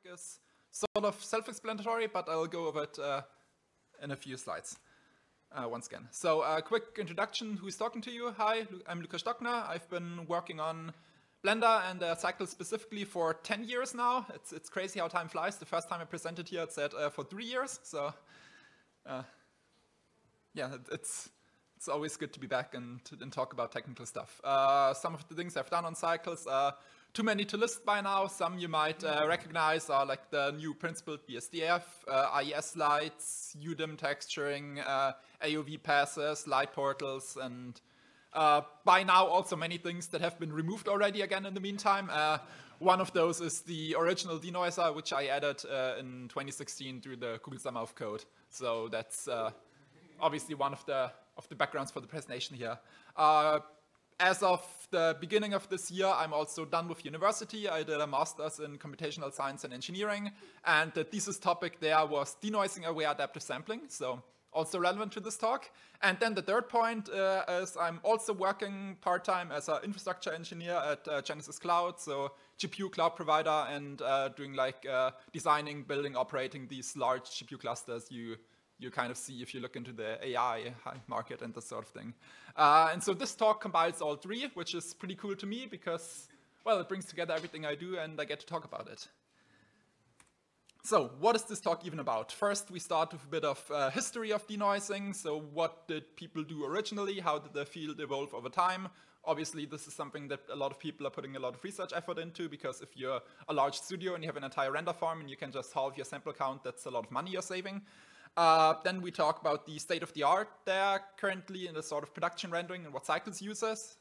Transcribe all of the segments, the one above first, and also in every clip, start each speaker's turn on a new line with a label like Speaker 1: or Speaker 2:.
Speaker 1: topic is sort of self-explanatory, but I'll go over it uh, in a few slides uh, once again. So a quick introduction, who's talking to you? Hi, I'm Lukas Stockner. I've been working on Blender and uh, Cycles specifically for 10 years now. It's, it's crazy how time flies. The first time I presented here, it said uh, for three years. So uh, yeah, it, it's, it's always good to be back and, and talk about technical stuff. Uh, some of the things I've done on Cycles are too many to list by now. Some you might uh, recognize are like the new principled BSDF, uh, IES lights, UDIM texturing, uh, AOV passes, light portals, and uh, by now also many things that have been removed already again in the meantime. Uh, one of those is the original denoiser, which I added uh, in 2016 through the Google Summer of Code. So that's obviously one of the of the backgrounds for the presentation here as of the beginning of this year, I'm also done with university. I did a master's in computational science and engineering, and the thesis topic there was denoising aware adaptive sampling, so also relevant to this talk. And then the third point uh, is I'm also working part-time as an infrastructure engineer at uh, Genesis Cloud, so GPU cloud provider, and uh, doing like uh, designing, building, operating these large GPU clusters you you kind of see if you look into the AI market and this sort of thing. Uh, and so this talk combines all three, which is pretty cool to me because, well, it brings together everything I do and I get to talk about it. So what is this talk even about? First, we start with a bit of uh, history of denoising. So what did people do originally? How did the field evolve over time? Obviously, this is something that a lot of people are putting a lot of research effort into because if you're a large studio and you have an entire render farm and you can just halve your sample count, that's a lot of money you're saving. Uh, then we talk about the state of the art there currently in the sort of production rendering and what Cycles uses.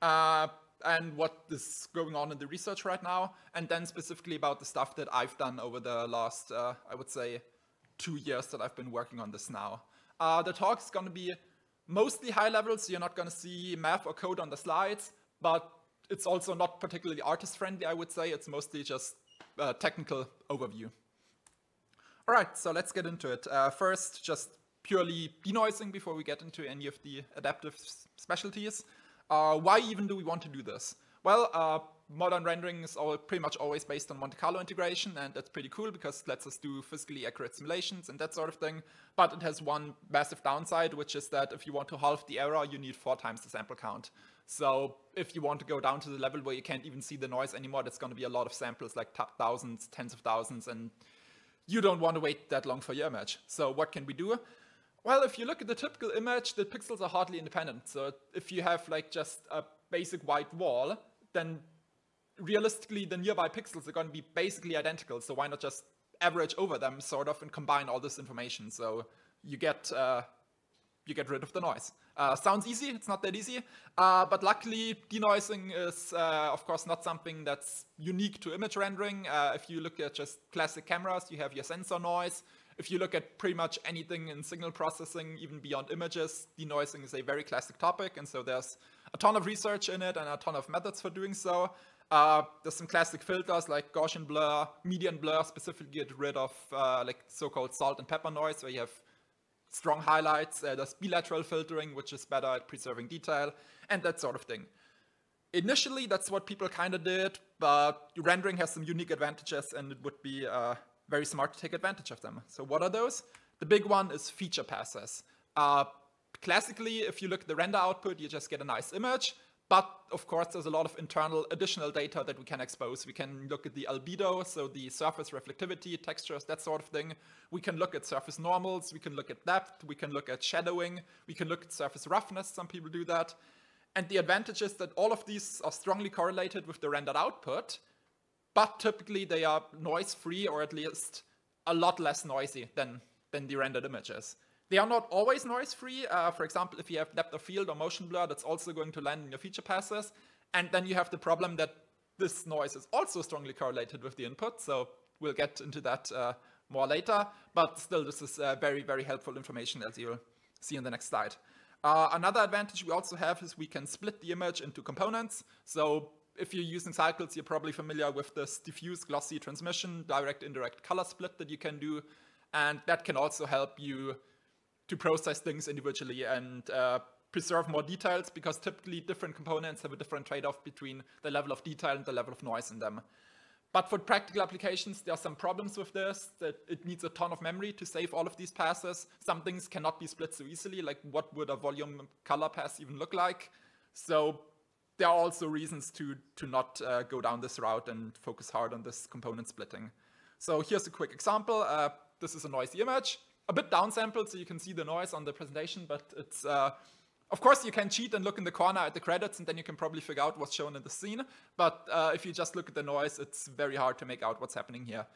Speaker 1: Uh, and what is going on in the research right now, and then specifically about the stuff that I've done over the last, uh, I would say, two years that I've been working on this now. Uh, the talk is going to be mostly high level, so you're not going to see math or code on the slides, but it's also not particularly artist friendly, I would say. It's mostly just a technical overview. All right, so let's get into it. Uh, first, just purely denoising before we get into any of the adaptive specialties. Uh, why even do we want to do this? Well, uh, modern rendering is all, pretty much always based on Monte Carlo integration, and that's pretty cool because it lets us do physically accurate simulations and that sort of thing. But it has one massive downside, which is that if you want to halve the error, you need four times the sample count. So if you want to go down to the level where you can't even see the noise anymore, that's going to be a lot of samples, like thousands, tens of thousands, and you don't want to wait that long for your image. So what can we do? Well, if you look at the typical image, the pixels are hardly independent. So if you have like just a basic white wall, then realistically the nearby pixels are going to be basically identical. So why not just average over them sort of and combine all this information? So you get uh, you get rid of the noise. Uh, sounds easy, it's not that easy, uh, but luckily denoising is uh, of course not something that's unique to image rendering. Uh, if you look at just classic cameras, you have your sensor noise. If you look at pretty much anything in signal processing, even beyond images, denoising is a very classic topic, and so there's a ton of research in it and a ton of methods for doing so. Uh, there's some classic filters like Gaussian blur, median blur, specifically get rid of uh, like so-called salt and pepper noise, where you have strong highlights, uh, there's bilateral filtering, which is better at preserving detail, and that sort of thing. Initially, that's what people kind of did, but rendering has some unique advantages, and it would be uh, very smart to take advantage of them. So what are those? The big one is feature passes. Uh, classically, if you look at the render output, you just get a nice image, but of course, there's a lot of internal additional data that we can expose. We can look at the albedo, so the surface reflectivity, textures, that sort of thing. We can look at surface normals. We can look at depth. We can look at shadowing. We can look at surface roughness. Some people do that. And the advantage is that all of these are strongly correlated with the rendered output, but typically they are noise free or at least a lot less noisy than, than the rendered images. They are not always noise-free. Uh, for example, if you have depth of field or motion blur, that's also going to land in your feature passes. And then you have the problem that this noise is also strongly correlated with the input. So we'll get into that uh, more later. But still, this is uh, very, very helpful information as you'll see in the next slide. Uh, another advantage we also have is we can split the image into components. So if you're using cycles, you're probably familiar with this diffuse glossy transmission, direct indirect color split that you can do. And that can also help you to process things individually and uh, preserve more details because typically different components have a different trade-off between the level of detail and the level of noise in them. but for practical applications, there are some problems with this, that it needs a ton of memory to save all of these passes. Some things cannot be split so easily, like what would a volume color pass even look like? So there are also reasons to, to not uh, go down this route and focus hard on this component splitting. So here's a quick example. Uh, this is a noisy image, a bit downsampled, so you can see the noise on the presentation, but it's uh, of course, you can cheat and look in the corner at the credits, and then you can probably figure out what's shown in the scene. But uh, if you just look at the noise, it's very hard to make out what's happening here.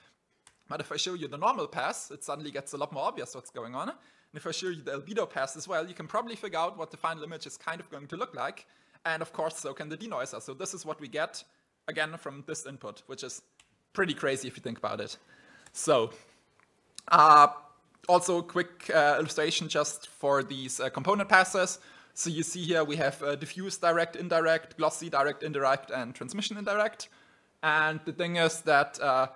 Speaker 1: But if I show you the normal pass, it suddenly gets a lot more obvious what's going on. And if I show you the albedo pass as well, you can probably figure out what the final image is kind of going to look like. And of course, so can the denoiser. So this is what we get, again, from this input, which is pretty crazy if you think about it. So, uh, also a quick uh, illustration just for these uh, component passes. So you see here we have uh, diffuse direct, indirect, glossy direct, indirect, and transmission indirect. And the thing is that uh,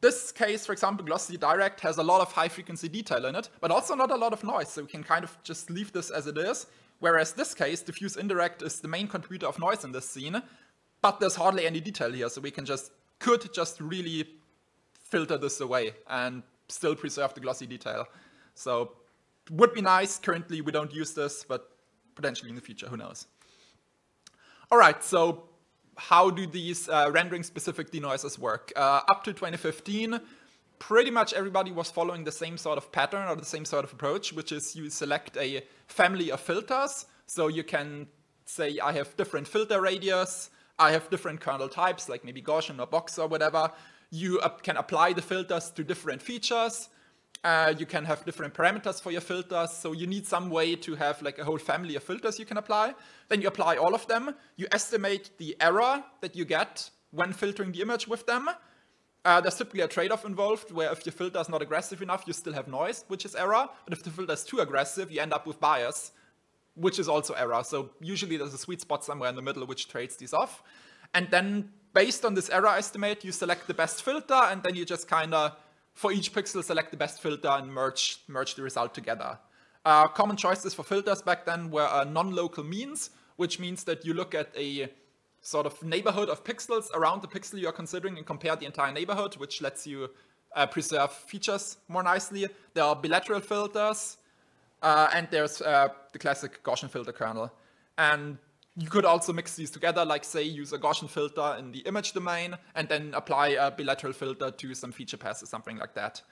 Speaker 1: this case, for example, glossy direct has a lot of high frequency detail in it, but also not a lot of noise. So we can kind of just leave this as it is. Whereas this case, diffuse indirect is the main contributor of noise in this scene, but there's hardly any detail here. So we can just, could just really filter this away and still preserve the glossy detail. So would be nice. Currently we don't use this, but potentially in the future, who knows. All right, so how do these uh, rendering specific denoisers work? Uh, up to 2015, pretty much everybody was following the same sort of pattern or the same sort of approach, which is you select a family of filters. So you can say, I have different filter radius, I have different kernel types, like maybe Gaussian or box or whatever. You can apply the filters to different features. Uh, you can have different parameters for your filters, so you need some way to have like a whole family of filters you can apply. Then you apply all of them. You estimate the error that you get when filtering the image with them. Uh, there's typically a trade-off involved where if your filter is not aggressive enough, you still have noise, which is error. But if the filter is too aggressive, you end up with bias, which is also error. So usually there's a sweet spot somewhere in the middle which trades these off. And then based on this error estimate, you select the best filter, and then you just kind of for each pixel, select the best filter and merge, merge the result together. Uh, common choices for filters back then were uh, non-local means, which means that you look at a sort of neighborhood of pixels around the pixel you're considering and compare the entire neighborhood, which lets you uh, preserve features more nicely. There are bilateral filters, uh, and there's uh, the classic Gaussian filter kernel. And you could also mix these together, like say use a Gaussian filter in the image domain and then apply a bilateral filter to some feature pass or something like that.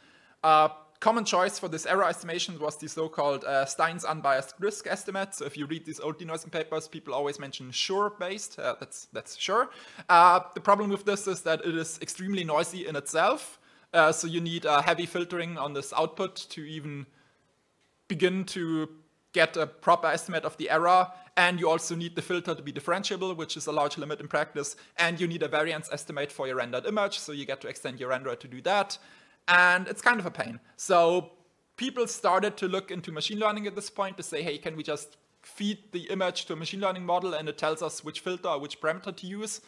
Speaker 1: Uh, common choice for this error estimation was the so-called uh, Stein's unbiased risk estimate. So if you read these old denoising papers, people always mention sure-based, Uh, that's that's Schur. Uh, the problem with this is that it is extremely noisy in itself. Uh, so you need heavy filtering on this output to even begin to get a proper estimate of the error and you also need the filter to be differentiable, which is a large limit in practice, and you need a variance estimate for your rendered image, so you get to extend your renderer to do that, and it's kind of a pain. So people started to look into machine learning at this point to say, hey, can we just feed the image to a machine learning model and it tells us which filter or which parameter to use?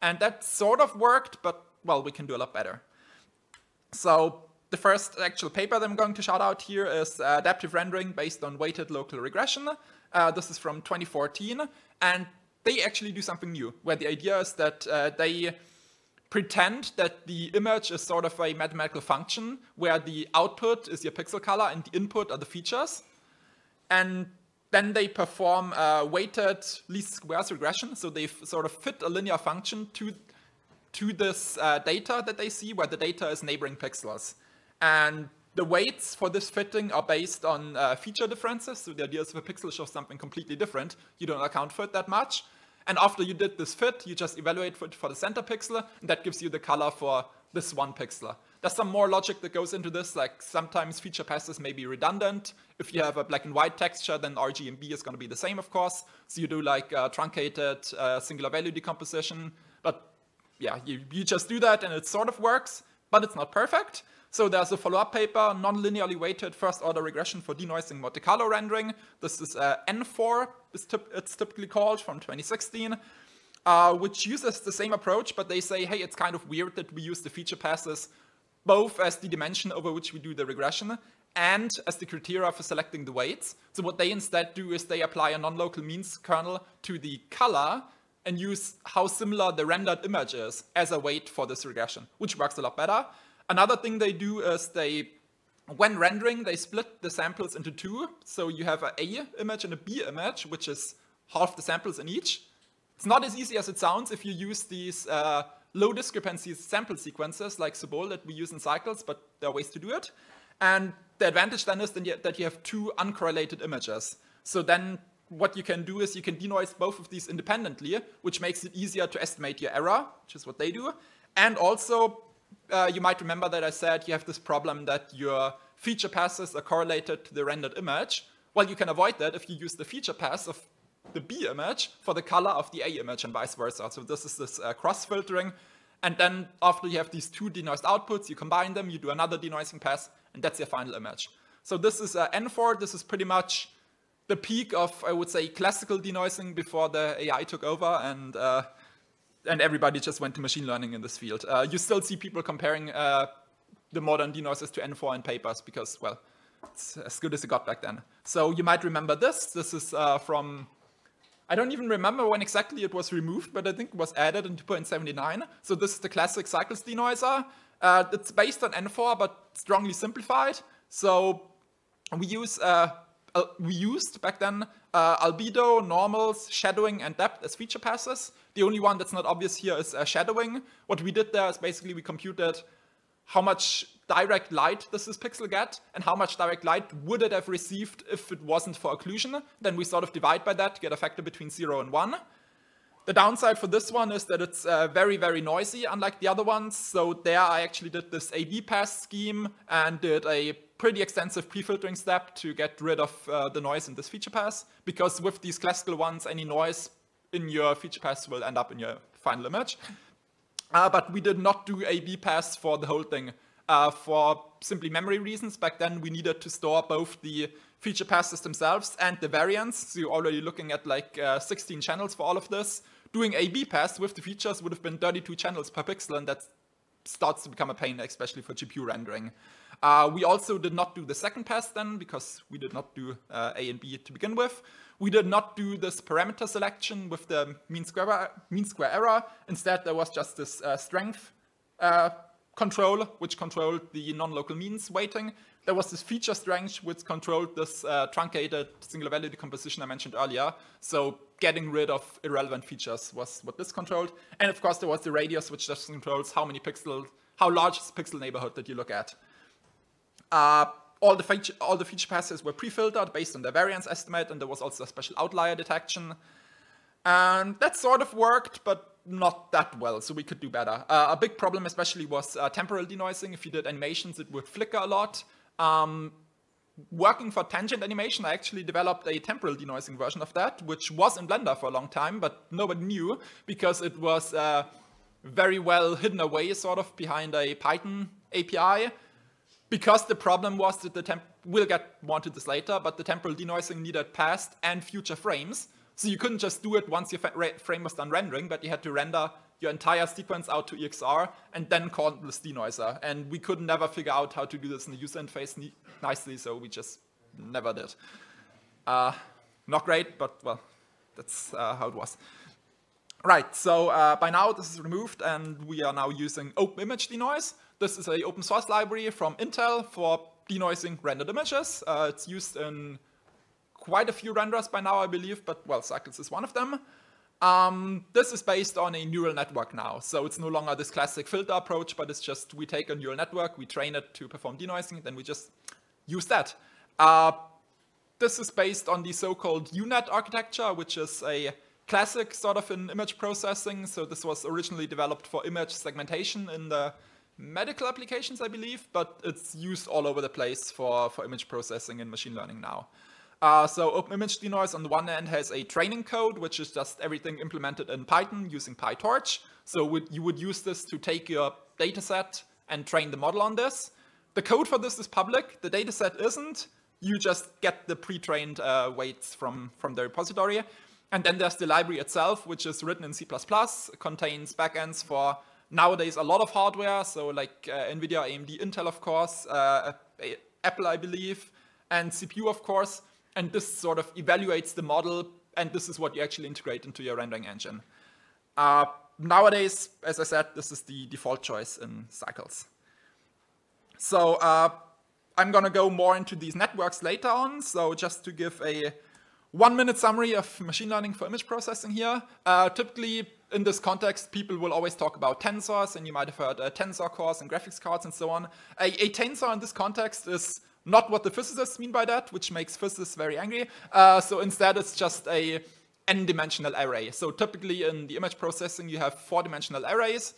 Speaker 1: And that sort of worked, but well, we can do a lot better. So the first actual paper that I'm going to shout out here is uh, adaptive rendering based on weighted local regression. Uh, this is from 2014, and they actually do something new, where the idea is that uh, they pretend that the image is sort of a mathematical function, where the output is your pixel color and the input are the features. And then they perform weighted least squares regression, so they sort of fit a linear function to, to this uh, data that they see, where the data is neighboring pixels. And the weights for this fitting are based on uh, feature differences. So the idea is if a pixel shows something completely different, you don't account for it that much. And after you did this fit, you just evaluate for for the center pixel, and that gives you the color for this one pixel. There's some more logic that goes into this, like sometimes feature passes may be redundant. If you have a black and white texture, then RGB is going to be the same, of course. So you do like uh, truncated uh, singular value decomposition. But yeah, you, you just do that and it sort of works, but it's not perfect. So there's a follow-up paper, non-linearly weighted first-order regression for denoising Monte Carlo rendering. This is uh, NFOR, it's typically called, from 2016, uh, which uses the same approach, but they say, hey, it's kind of weird that we use the feature passes both as the dimension over which we do the regression and as the criteria for selecting the weights. So what they instead do is they apply a non-local means kernel to the color and use how similar the rendered image is as a weight for this regression, which works a lot better. Another thing they do is they, when rendering, they split the samples into two. So you have an A image and a B image, which is half the samples in each. It's not as easy as it sounds if you use these uh, low discrepancy sample sequences like Sobol that we use in cycles, but there are ways to do it. And the advantage then is that you have two uncorrelated images. So then what you can do is you can denoise both of these independently, which makes it easier to estimate your error, which is what they do. And also, uh, you might remember that I said you have this problem that your feature passes are correlated to the rendered image. Well, you can avoid that if you use the feature pass of the B image for the color of the A image and vice versa. So this is this uh, cross-filtering. And then after you have these two denoised outputs, you combine them, you do another denoising pass, and that's your final image. So this is uh, NFOR. This is pretty much the peak of, I would say, classical denoising before the AI took over and uh, and everybody just went to machine learning in this field. Uh, you still see people comparing uh, the modern denoisers to NFOR in papers because, well, it's as good as it got back then. So you might remember this. This is uh, from, I don't even remember when exactly it was removed, but I think it was added in 2.79. So this is the classic cycles denoiser. Uh, it's based on NFOR, but strongly simplified. So we use uh, we used back then uh, albedo, normals, shadowing, and depth as feature passes. The only one that's not obvious here is uh, shadowing. What we did there is basically we computed how much direct light does this pixel get and how much direct light would it have received if it wasn't for occlusion. Then we sort of divide by that to get a factor between 0 and 1. The downside for this one is that it's uh, very, very noisy, unlike the other ones. So there I actually did this AB pass scheme and did a pretty extensive pre-filtering step to get rid of uh, the noise in this feature pass, because with these classical ones, any noise in your feature pass will end up in your final image. Uh, but we did not do AB pass for the whole thing. Uh, for simply memory reasons, back then we needed to store both the feature passes themselves and the variants. So you're already looking at like uh, 16 channels for all of this. Doing AB pass with the features would have been 32 channels per pixel, and that starts to become a pain, especially for GPU rendering. Uh, we also did not do the second pass then, because we did not do uh, A and B to begin with. We did not do this parameter selection with the mean square, mean square error. Instead, there was just this uh, strength uh, control, which controlled the non-local means weighting. There was this feature strength, which controlled this uh, truncated singular value decomposition I mentioned earlier. So getting rid of irrelevant features was what this controlled. And of course, there was the radius, which just controls how many pixels, how large is the pixel neighborhood that you look at. Uh, all the feature all the feature passes were pre-filtered based on the variance estimate, and there was also a special outlier detection. And that sort of worked, but not that well, so we could do better. Uh, a big problem especially was uh, temporal denoising. If you did animations, it would flicker a lot. Um, working for tangent animation, I actually developed a temporal denoising version of that, which was in Blender for a long time, but nobody knew because it was uh, very well hidden away sort of behind a Python API because the problem was that the temp we'll get more to this later, but the temporal denoising needed past and future frames. So you couldn't just do it once your frame was done rendering, but you had to render your entire sequence out to EXR and then call this denoiser. And we could never figure out how to do this in the user interface nicely, so we just never did. Uh, not great, but well, that's uh, how it was. Right, so uh, by now this is removed and we are now using OpenImage denoise. This is a open source library from Intel for denoising rendered images. Uh, it's used in quite a few renderers by now, I believe, but well, Cycles is one of them. Um, this is based on a neural network now, so it's no longer this classic filter approach, but it's just we take a neural network, we train it to perform denoising, then we just use that. Uh, this is based on the so-called UNet architecture, which is a classic sort of in image processing. So this was originally developed for image segmentation in the medical applications, I believe, but it's used all over the place for, for image processing and machine learning now. Uh, so OpenImage Denoise on the one hand has a training code, which is just everything implemented in Python using PyTorch. So would, you would use this to take your dataset and train the model on this. The code for this is public. The dataset isn't. You just get the pre-trained uh, weights from, from the repository. And then there's the library itself, which is written in C++, contains backends for nowadays a lot of hardware, so like uh, NVIDIA, AMD, Intel, of course, uh, Apple, I believe, and CPU, of course, and this sort of evaluates the model, and this is what you actually integrate into your rendering engine. Uh, nowadays, as I said, this is the default choice in cycles. So uh, I'm going to go more into these networks later on. So just to give a one minute summary of machine learning for image processing here. Uh, typically, in this context, people will always talk about tensors, and you might have heard uh, tensor cores and graphics cards and so on. A, a, tensor in this context is not what the physicists mean by that, which makes physicists very angry. Uh, so instead, it's just a n-dimensional array. So typically in the image processing, you have four-dimensional arrays.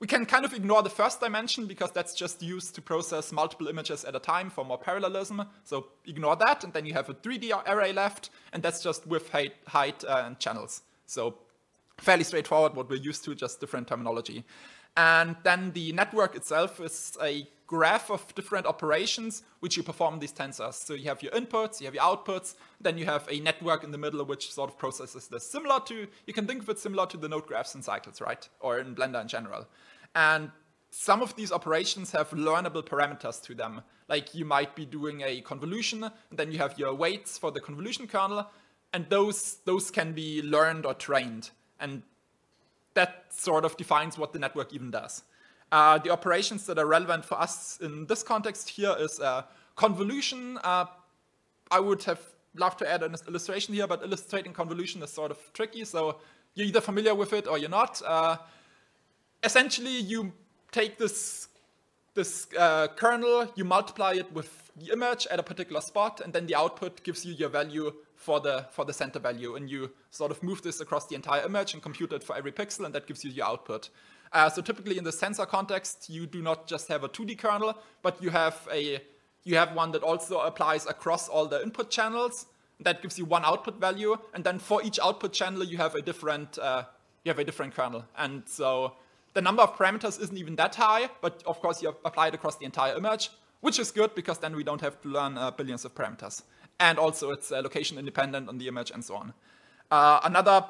Speaker 1: We can kind of ignore the first dimension because that's just used to process multiple images at a time for more parallelism. So ignore that, and then you have a 3D array left, and that's just width, height, height uh, and channels. So fairly straightforward, what we're used to, just different terminology. And then the network itself is a graph of different operations which you perform these tensors. So you have your inputs, you have your outputs, then you have a network in the middle which sort of processes this. Similar to, you can think of it similar to the node graphs in cycles, right? Or in Blender in general. And some of these operations have learnable parameters to them. Like you might be doing a convolution, and then you have your weights for the convolution kernel, and those, those can be learned or trained. And that sort of defines what the network even does. Uh, the operations that are relevant for us in this context here is uh, convolution. Uh, I would have loved to add an illustration here, but illustrating convolution is sort of tricky, so you're either familiar with it or you're not. Uh, essentially, you take this, this uh, kernel, you multiply it with the image at a particular spot, and then the output gives you your value for the, for the center value, and you sort of move this across the entire image and compute it for every pixel, and that gives you your output. Uh, so typically in the tensor context, you do not just have a 2D kernel, but you have a you have one that also applies across all the input channels. That gives you one output value, and then for each output channel, you have a different uh, you have a different kernel. And so the number of parameters isn't even that high, but of course you apply it across the entire image, which is good because then we don't have to learn uh, billions of parameters. And also it's uh, location independent on the image and so on. Uh, another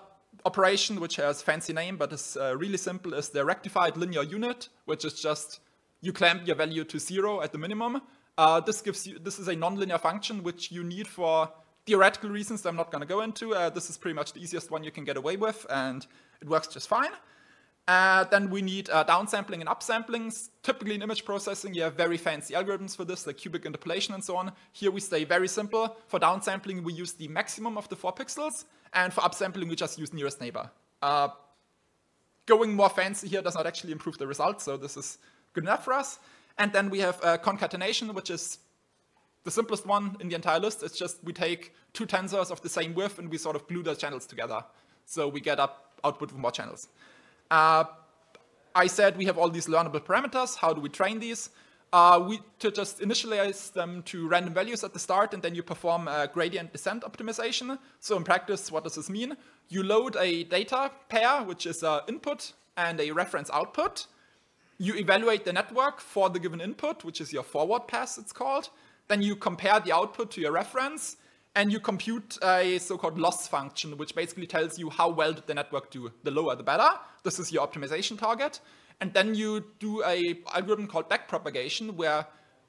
Speaker 1: operation, which has fancy name, but is uh, really simple, is the rectified linear unit, which is just you clamp your value to zero at the minimum. Uh, this gives you this is a nonlinear function which you need for theoretical reasons I'm not going to go into. Uh, this is pretty much the easiest one you can get away with, and it works just fine. Uh, then we need uh, downsampling and upsampling. Typically in image processing, you have very fancy algorithms for this, like cubic interpolation and so on. Here we stay very simple. For downsampling, we use the maximum of the four pixels, and for upsampling, we just use nearest neighbor. Uh, going more fancy here does not actually improve the result, so this is good enough for us. And then we have uh, concatenation, which is the simplest one in the entire list. It's just we take two tensors of the same width and we sort of glue those channels together. So we get up output with more channels. Uh, I said we have all these learnable parameters. How do we train these? Uh, we to just initialize them to random values at the start, and then you perform a gradient descent optimization. So in practice, what does this mean? You load a data pair, which is an input and a reference output. You evaluate the network for the given input, which is your forward pass, it's called. Then you compare the output to your reference, and you compute a so-called loss function, which basically tells you how well did the network do. The lower, the better. This is your optimization target. And then you do a algorithm called backpropagation, where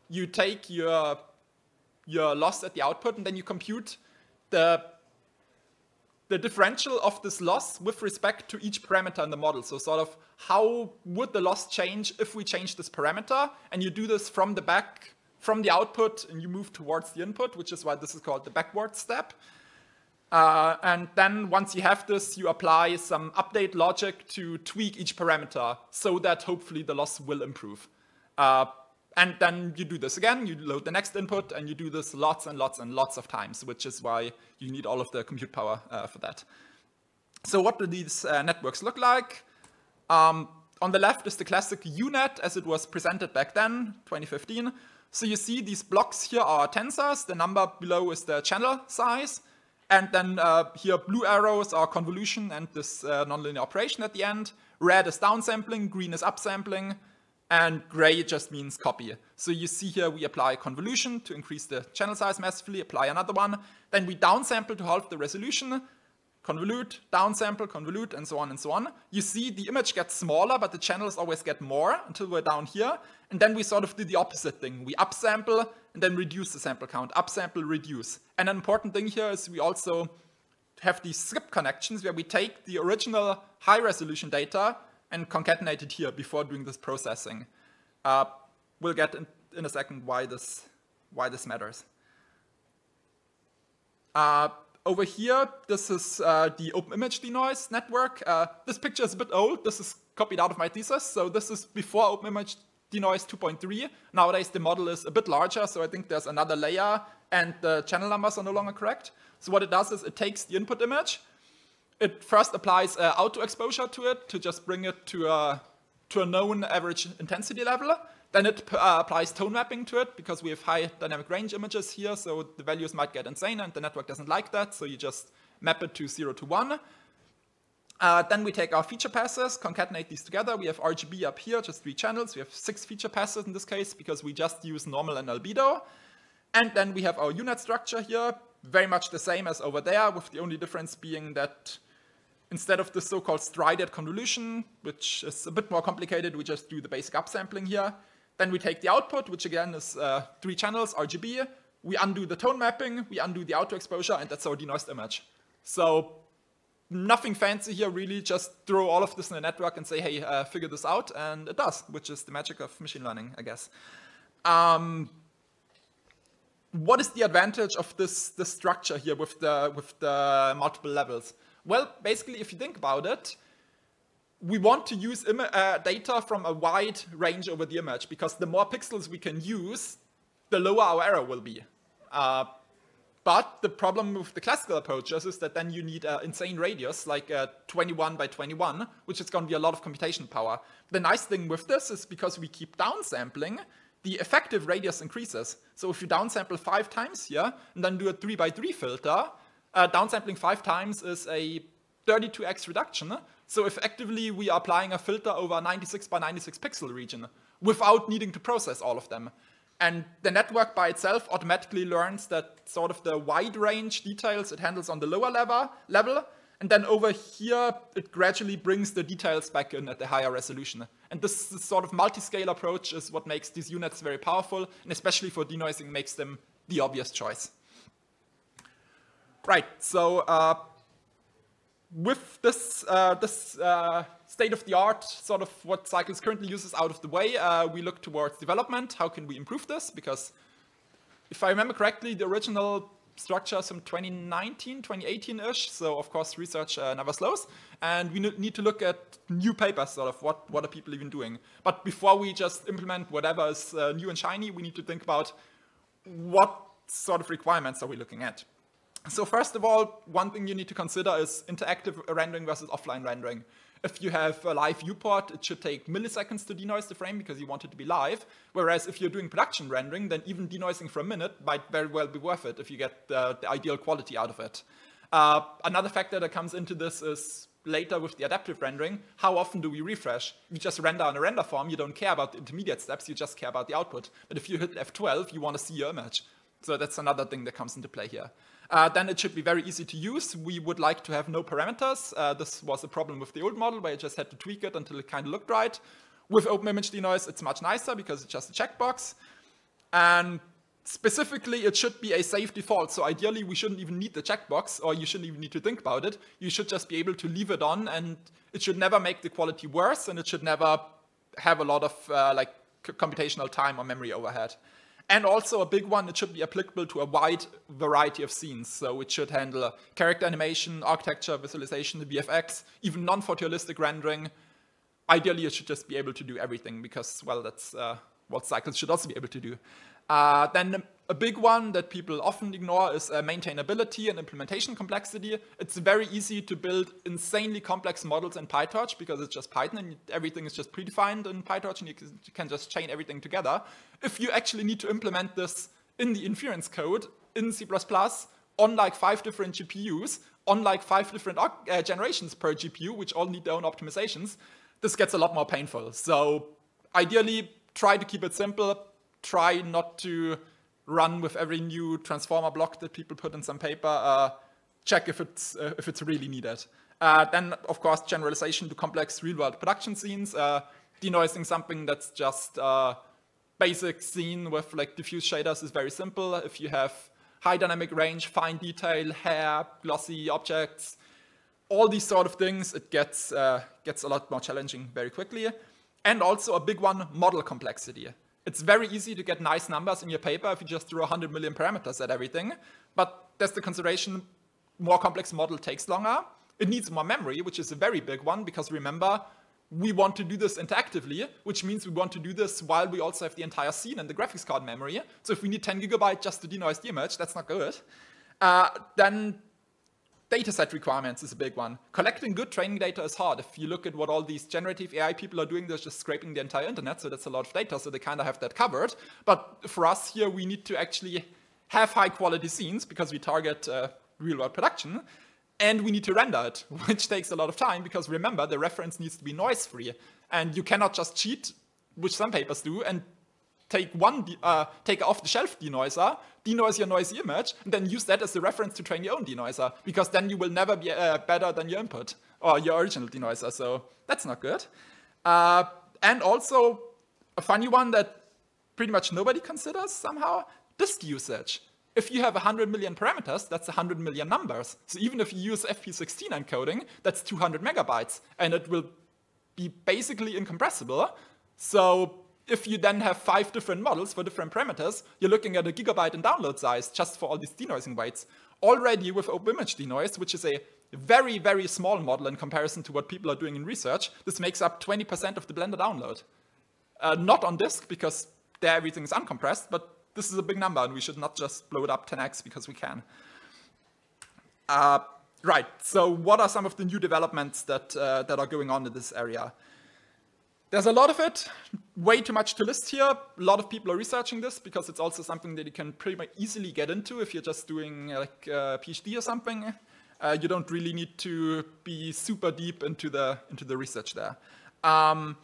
Speaker 1: you take your, your loss at the output, and then you compute the, the differential of this loss with respect to each parameter in the model. So sort of how would the loss change if we change this parameter? And you do this from the back from the output and you move towards the input, which is why this is called the backward step. Uh, and then once you have this, you apply some update logic to tweak each parameter so that hopefully the loss will improve. Uh, and then you do this again, you load the next input, and you do this lots and lots and lots of times, which is why you need all of the compute power uh, for that. So what do these uh, networks look like? Um, on the left is the classic UNet as it was presented back then, 2015. So you see these blocks here are tensors, the number below is the channel size, and then uh, here blue arrows are convolution and this uh, nonlinear operation at the end. Red is downsampling, green is upsampling, and gray just means copy. So you see here we apply convolution to increase the channel size massively, apply another one, then we downsample to halve the resolution, convolute, downsample, convolute, and so on and so on. You see the image gets smaller, but the channels always get more until we're down here. And then we sort of do the opposite thing. We upsample and then reduce the sample count. Upsample, reduce. And an important thing here is we also have these skip connections where we take the original high resolution data and concatenate it here before doing this processing. Uh, we'll get in, in, a second why this, why this matters. Uh, over here, this is uh, the open image denoise network. Uh, this picture is a bit old. This is copied out of my thesis. So this is before open image denoise 2.3. Nowadays, the model is a bit larger, so I think there's another layer and the channel numbers are no longer correct. So what it does is it takes the input image, it first applies uh, auto exposure to it to just bring it to a, to a known average intensity level. Then it uh, applies tone mapping to it because we have high dynamic range images here, so the values might get insane and the network doesn't like that, so you just map it to 0 to 1. Uh, then we take our feature passes, concatenate these together. We have RGB up here, just three channels. We have six feature passes in this case because we just use normal and albedo. And then we have our U-Net structure here, very much the same as over there, with the only difference being that instead of the so-called strided convolution, which is a bit more complicated, we just do the basic upsampling here. Then we take the output, which again is uh, three channels, RGB. We undo the tone mapping, we undo the auto exposure, and that's our denoised image. So nothing fancy here, really. Just throw all of this in a network and say, hey, uh, figure this out, and it does, which is the magic of machine learning, I guess. Um, what is the advantage of this, this structure here with the, with the multiple levels? Well, basically, if you think about it, we want to use uh, data from a wide range over the image because the more pixels we can use, the lower our error will be. Uh, but the problem with the classical approaches is that then you need an insane radius, like uh, 21 by 21, which is going to be a lot of computation power. The nice thing with this is because we keep downsampling, the effective radius increases. So if you downsample five times here and then do a three by three filter, uh, downsampling five times is a 32x reduction. So effectively we are applying a filter over a 96 by 96 pixel region without needing to process all of them. And the network by itself automatically learns that sort of the wide range details it handles on the lower level, level and then over here, it gradually brings the details back in at the higher resolution. And this, this sort of multi-scale approach is what makes these U-Nets very powerful, and especially for denoising makes them the obvious choice. Right, so uh, with this, uh, this uh, state-of-the-art sort of what Cycles currently uses out of the way, uh, we look towards development. How can we improve this? Because if I remember correctly, the original structure some 2019, 2018-ish. So of course, research uh, never slows. And we need to look at new papers, sort of what, what are people even doing. But before we just implement whatever is uh, new and shiny, we need to think about what sort of requirements are we looking at. So first of all, one thing you need to consider is interactive rendering versus offline rendering. If you have a live viewport, it should take milliseconds to denoise the frame because you want it to be live. Whereas if you're doing production rendering, then even denoising for a minute might very well be worth it if you get the, the ideal quality out of it. Uh, another factor that comes into this is later with the adaptive rendering, how often do we refresh? If you just render on a render farm, you don't care about the intermediate steps, you just care about the output. But if you hit F12, you want to see your image. So that's another thing that comes into play here. Uh, then it should be very easy to use. We would like to have no parameters. Uh, this was a problem with the old model where you just had to tweak it until it kind of looked right. With Open Image Denoise, it's much nicer because it's just a checkbox. And specifically, it should be a safe default. So ideally, we shouldn't even need the checkbox, or you shouldn't even need to think about it. You should just be able to leave it on, and it should never make the quality worse, and it should never have a lot of uh, like computational time or memory overhead. And also a big one, it should be applicable to a wide variety of scenes. So it should handle character animation, architecture, visualization, the VFX, even non-photorealistic rendering. Ideally, it should just be able to do everything because, well, that's uh, what cycles should also be able to do. Uh, then a big one that people often ignore is uh, maintainability and implementation complexity. It's very easy to build insanely complex models in PyTorch because it's just Python and everything is just predefined in PyTorch and you can just chain everything together. If you actually need to implement this in the inference code in C++ on like five different GPUs, on like five different uh, generations per GPU, which all need their own optimizations, this gets a lot more painful. So ideally, try to keep it simple, try not to run with every new transformer block that people put in some paper. Uh, check if it's uh, if it's really needed. Uh, then, of course, generalization to complex real-world production scenes. Uh, denoising something that's just a basic scene with like diffuse shaders is very simple. If you have high dynamic range, fine detail, hair, glossy objects, all these sort of things, it gets, uh, gets a lot more challenging very quickly. And also a big one, model complexity. It's very easy to get nice numbers in your paper if you just throw 100 million parameters at everything, but there's the consideration more complex model takes longer. It needs more memory, which is a very big one, because remember, we want to do this interactively, which means we want to do this while we also have the entire scene and the graphics card memory. So if we need 10 gigabyte just to denoise the image, that's not good. Uh, then dataset requirements is a big one. Collecting good training data is hard. If you look at what all these generative AI people are doing, they're just scraping the entire internet, so that's a lot of data, so they kind of have that covered. But for us here, we need to actually have high quality scenes because we target uh, real world production and we need to render it, which takes a lot of time because remember, the reference needs to be noise free. And you cannot just cheat, which some papers do, and take one, uh, take off the shelf denoiser, denoise your noisy image, and then use that as the reference to train your own denoiser, because then you will never be uh, better than your input or your original denoiser. So that's not good. Uh, and also a funny one that pretty much nobody considers somehow, disk usage if you have 100 million parameters, that's 100 million numbers. So even if you use FP16 encoding, that's 200 megabytes, and it will be basically incompressible. So if you then have five different models for different parameters, you're looking at a gigabyte in download size just for all these denoising weights. Already with OpenImage denoise, which is a very, very small model in comparison to what people are doing in research, this makes up 20% of the Blender download. Uh, not on disk, because there everything is uncompressed, but this is a big number and we should not just blow it up 10x because we can. Uh, right, so what are some of the new developments that, uh, that are going on in this area? There's a lot of it, way too much to list here. A lot of people are researching this because it's also something that you can pretty much easily get into if you're just doing like a PhD or something. Uh, you don't really need to be super deep into the, into the research there. Um,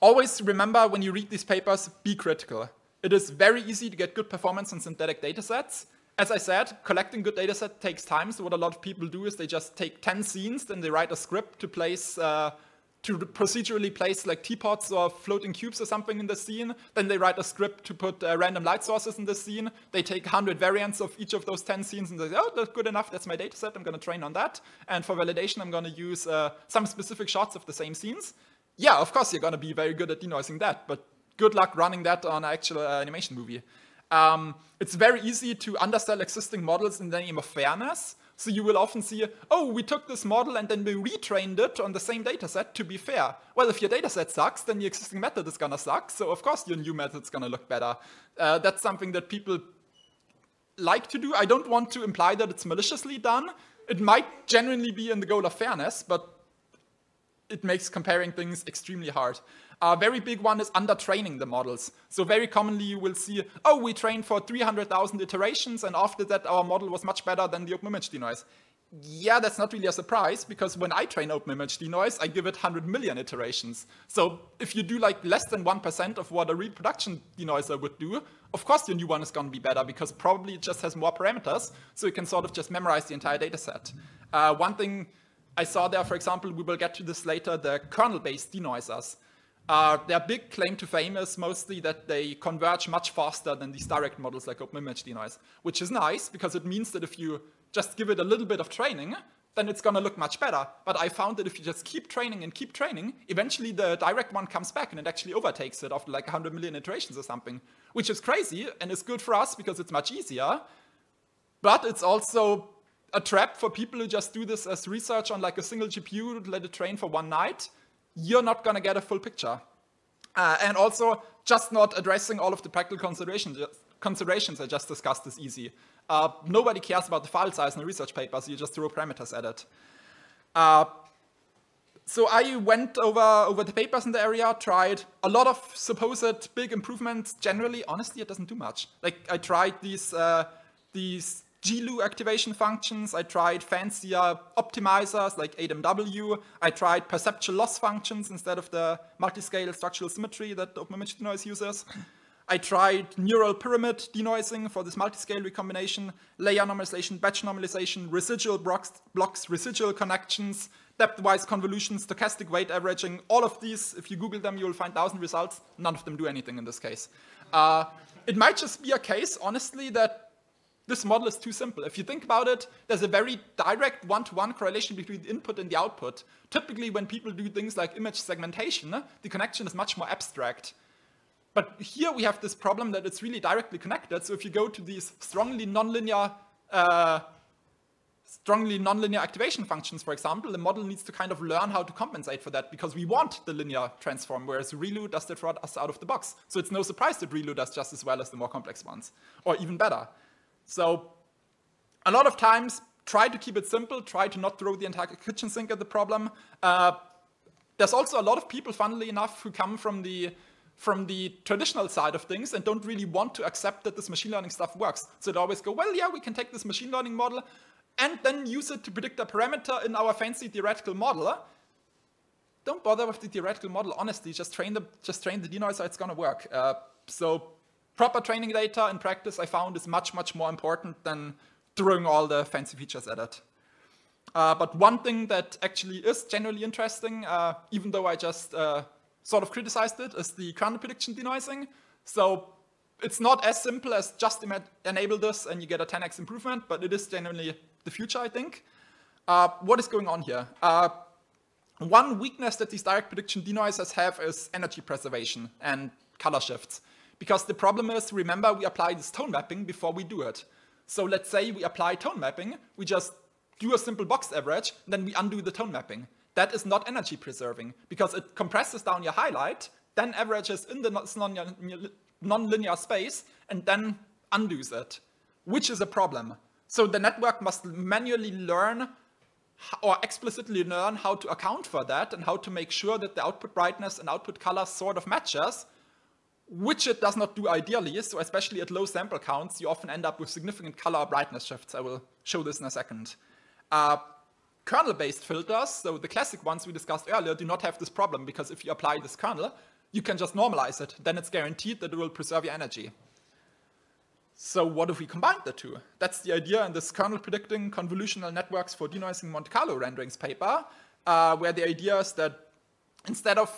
Speaker 1: always remember when you read these papers, be critical. It is very easy to get good performance on synthetic datasets. As I said, collecting good data dataset takes time. So what a lot of people do is they just take 10 scenes, then they write a script to place, uh, to procedurally place like teapots or floating cubes or something in the scene. Then they write a script to put uh, random light sources in the scene. They take 100 variants of each of those 10 scenes and they say, oh, that's good enough. That's my dataset. I'm going to train on that. And for validation, I'm going to use uh, some specific shots of the same scenes. Yeah, of course, you're going to be very good at denoising that, but good luck running that on an actual uh, animation movie. Um, it's very easy to undersell existing models in the name of fairness. So you will often see, oh, we took this model and then we retrained it on the same dataset to be fair. Well, if your dataset sucks, then the existing method is gonna suck. So of course your new method's gonna look better. Uh, that's something that people like to do. I don't want to imply that it's maliciously done. It might genuinely be in the goal of fairness, but it makes comparing things extremely hard. A very big one is under-training the models. So very commonly you will see, oh, we trained for 300,000 iterations, and after that our model was much better than the OpenImage denoise. Yeah, that's not really a surprise, because when I train OpenImage denoise, I give it 100 million iterations. So if you do like less than 1% of what a reproduction denoiser would do, of course your new one is going to be better, because probably it just has more parameters, so you can sort of just memorize the entire dataset. Uh, one thing I saw there, for example, we will get to this later, the kernel-based denoisers. Uh, their big claim to fame is mostly that they converge much faster than these direct models like OpenImage denoise, which is nice because it means that if you just give it a little bit of training, then it's gonna look much better. But I found that if you just keep training and keep training, eventually the direct one comes back and it actually overtakes it after like 100 million iterations or something, which is crazy and is good for us because it's much easier. But it's also a trap for people who just do this as research on like a single GPU, let it train for one night, you're not going to get a full picture. Uh, and also, just not addressing all of the practical considerations, considerations I just discussed is easy. Uh, nobody cares about the file size in a research paper, so you just throw parameters at it. Uh, so I went over, over the papers in the area, tried a lot of supposed big improvements. Generally, honestly, it doesn't do much. Like I tried these, uh, these GLU activation functions. I tried fancier optimizers like AdamW. I tried perceptual loss functions instead of the multi-scale structural similarity that OpenImage denoise uses. I tried neural pyramid denoising for this multi-scale recombination, layer normalization, batch normalization, residual blocks, blocks, residual connections, depth-wise convolution, stochastic weight averaging. All of these, if you Google them, you will find thousand results. None of them do anything in this case. Uh, it might just be a case, honestly, that this model is too simple. If you think about it, there's a very direct one-to-one -one correlation between the input and the output. Typically, when people do things like image segmentation, the connection is much more abstract. But here we have this problem that it's really directly connected. So if you go to these strongly nonlinear uh, strongly nonlinear activation functions, for example, the model needs to kind of learn how to compensate for that because we want the linear transform, whereas ReLU does that for us out of the box. So it's no surprise that ReLU does just as well as the more complex ones, or even better. So a lot of times, try to keep it simple, try to not throw the entire kitchen sink at the problem. Uh, there's also a lot of people, funnily enough, who come from the from the traditional side of things and don't really want to accept that this machine learning stuff works. So they always go, well, yeah, we can take this machine learning model and then use it to predict a parameter in our fancy theoretical model. Don't bother with the theoretical model, honestly, just train the, just train the denoiser, it's gonna work. Uh, so proper training data in practice I found is much, much more important than throwing all the fancy features at it. Uh, but one thing that actually is generally interesting, uh, even though I just uh, sort of criticized it is the kernel prediction denoising. So it's not as simple as just enable this and you get a 10x improvement, but it is generally the future, I think. Uh, what is going on here? Uh, one weakness that these direct prediction denoisers have is energy preservation and color shifts. Because the problem is, remember, we apply this tone mapping before we do it. So let's say we apply tone mapping, we just do a simple box average, then we undo the tone mapping that is not energy preserving because it compresses down your highlight, then averages in the non-linear space, and then undoes it, which is a problem. So the network must manually learn or explicitly learn how to account for that and how to make sure that the output brightness and output color sort of matches, which it does not do ideally. So especially at low sample counts, you often end up with significant color brightness shifts. I will show this in a second. Uh, kernel-based filters, so the classic ones we discussed earlier, do not have this problem because if you apply this kernel, you can just normalize it. Then it's guaranteed that it will preserve your energy. So what if we combine the two? That's the idea in this kernel predicting convolutional networks for denoising Monte Carlo renderings paper, uh, where the idea is that instead of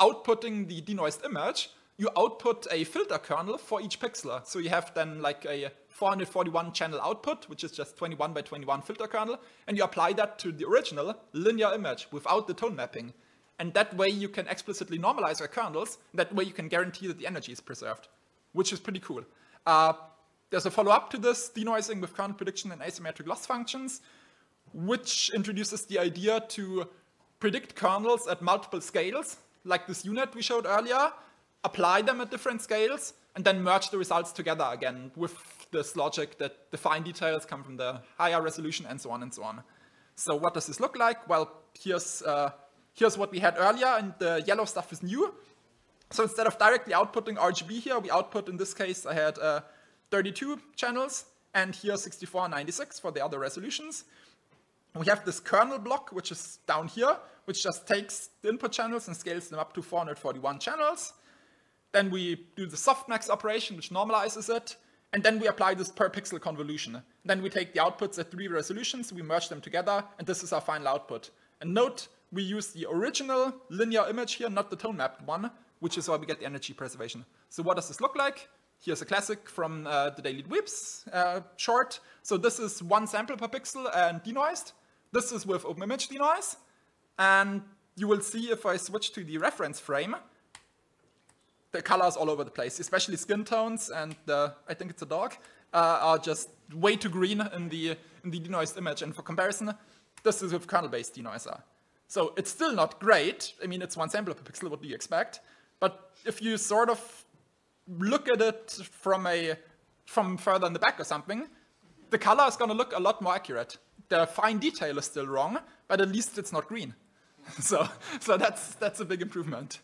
Speaker 1: outputting the denoised image, you output a filter kernel for each pixel. So you have then like a 441 channel output, which is just 21 by 21 filter kernel, and you apply that to the original linear image without the tone mapping. And that way you can explicitly normalize your kernels, that way you can guarantee that the energy is preserved, which is pretty cool. Uh, there's a follow-up to this, denoising with kernel prediction and asymmetric loss functions, which introduces the idea to predict kernels at multiple scales, like this UNet we showed earlier, apply them at different scales, and then merge the results together again with this logic that the fine details come from the higher resolution and so on and so on. So what does this look like? Well, here's, uh, here's what we had earlier, and the yellow stuff is new. So instead of directly outputting RGB here, we output, in this case, I had uh, 32 channels, and here 64 and 96 for the other resolutions. We have this kernel block, which is down here, which just takes the input channels and scales them up to 441 channels. Then we do the softmax operation, which normalizes it. And then we apply this per pixel convolution. Then we take the outputs at three resolutions, we merge them together, and this is our final output. And note, we use the original linear image here, not the tone mapped one, which is why we get the energy preservation. So what does this look like? Here's a classic from uh, the Daily Dweebs uh, short. So this is one sample per pixel and denoised. This is with OpenImage denoise. And you will see if I switch to the reference frame, the colors all over the place, especially skin tones and the, I think it's a dog, uh, are just way too green in the, in the denoised image. And for comparison, this is with kernel-based denoiser. So it's still not great. I mean, it's one sample per pixel, what do you expect? But if you sort of look at it from a from further in the back or something, the color is going to look a lot more accurate. The fine detail is still wrong, but at least it's not green. so so that's that's a big improvement.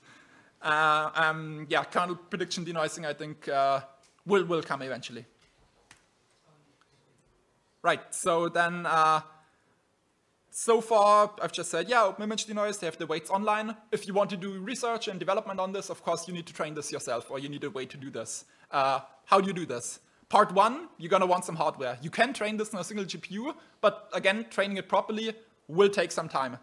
Speaker 1: Uh, um, yeah, kernel prediction denoising, I think, uh, will, will come eventually. Right, so then, uh, so far, I've just said, yeah, OpenImage denoise, they have the weights online. If you want to do research and development on this, of course, you need to train this yourself, or you need a way to do this. Uh, how do you do this? Part one, you're gonna want some hardware. You can train this on a single GPU, but again, training it properly will take some time.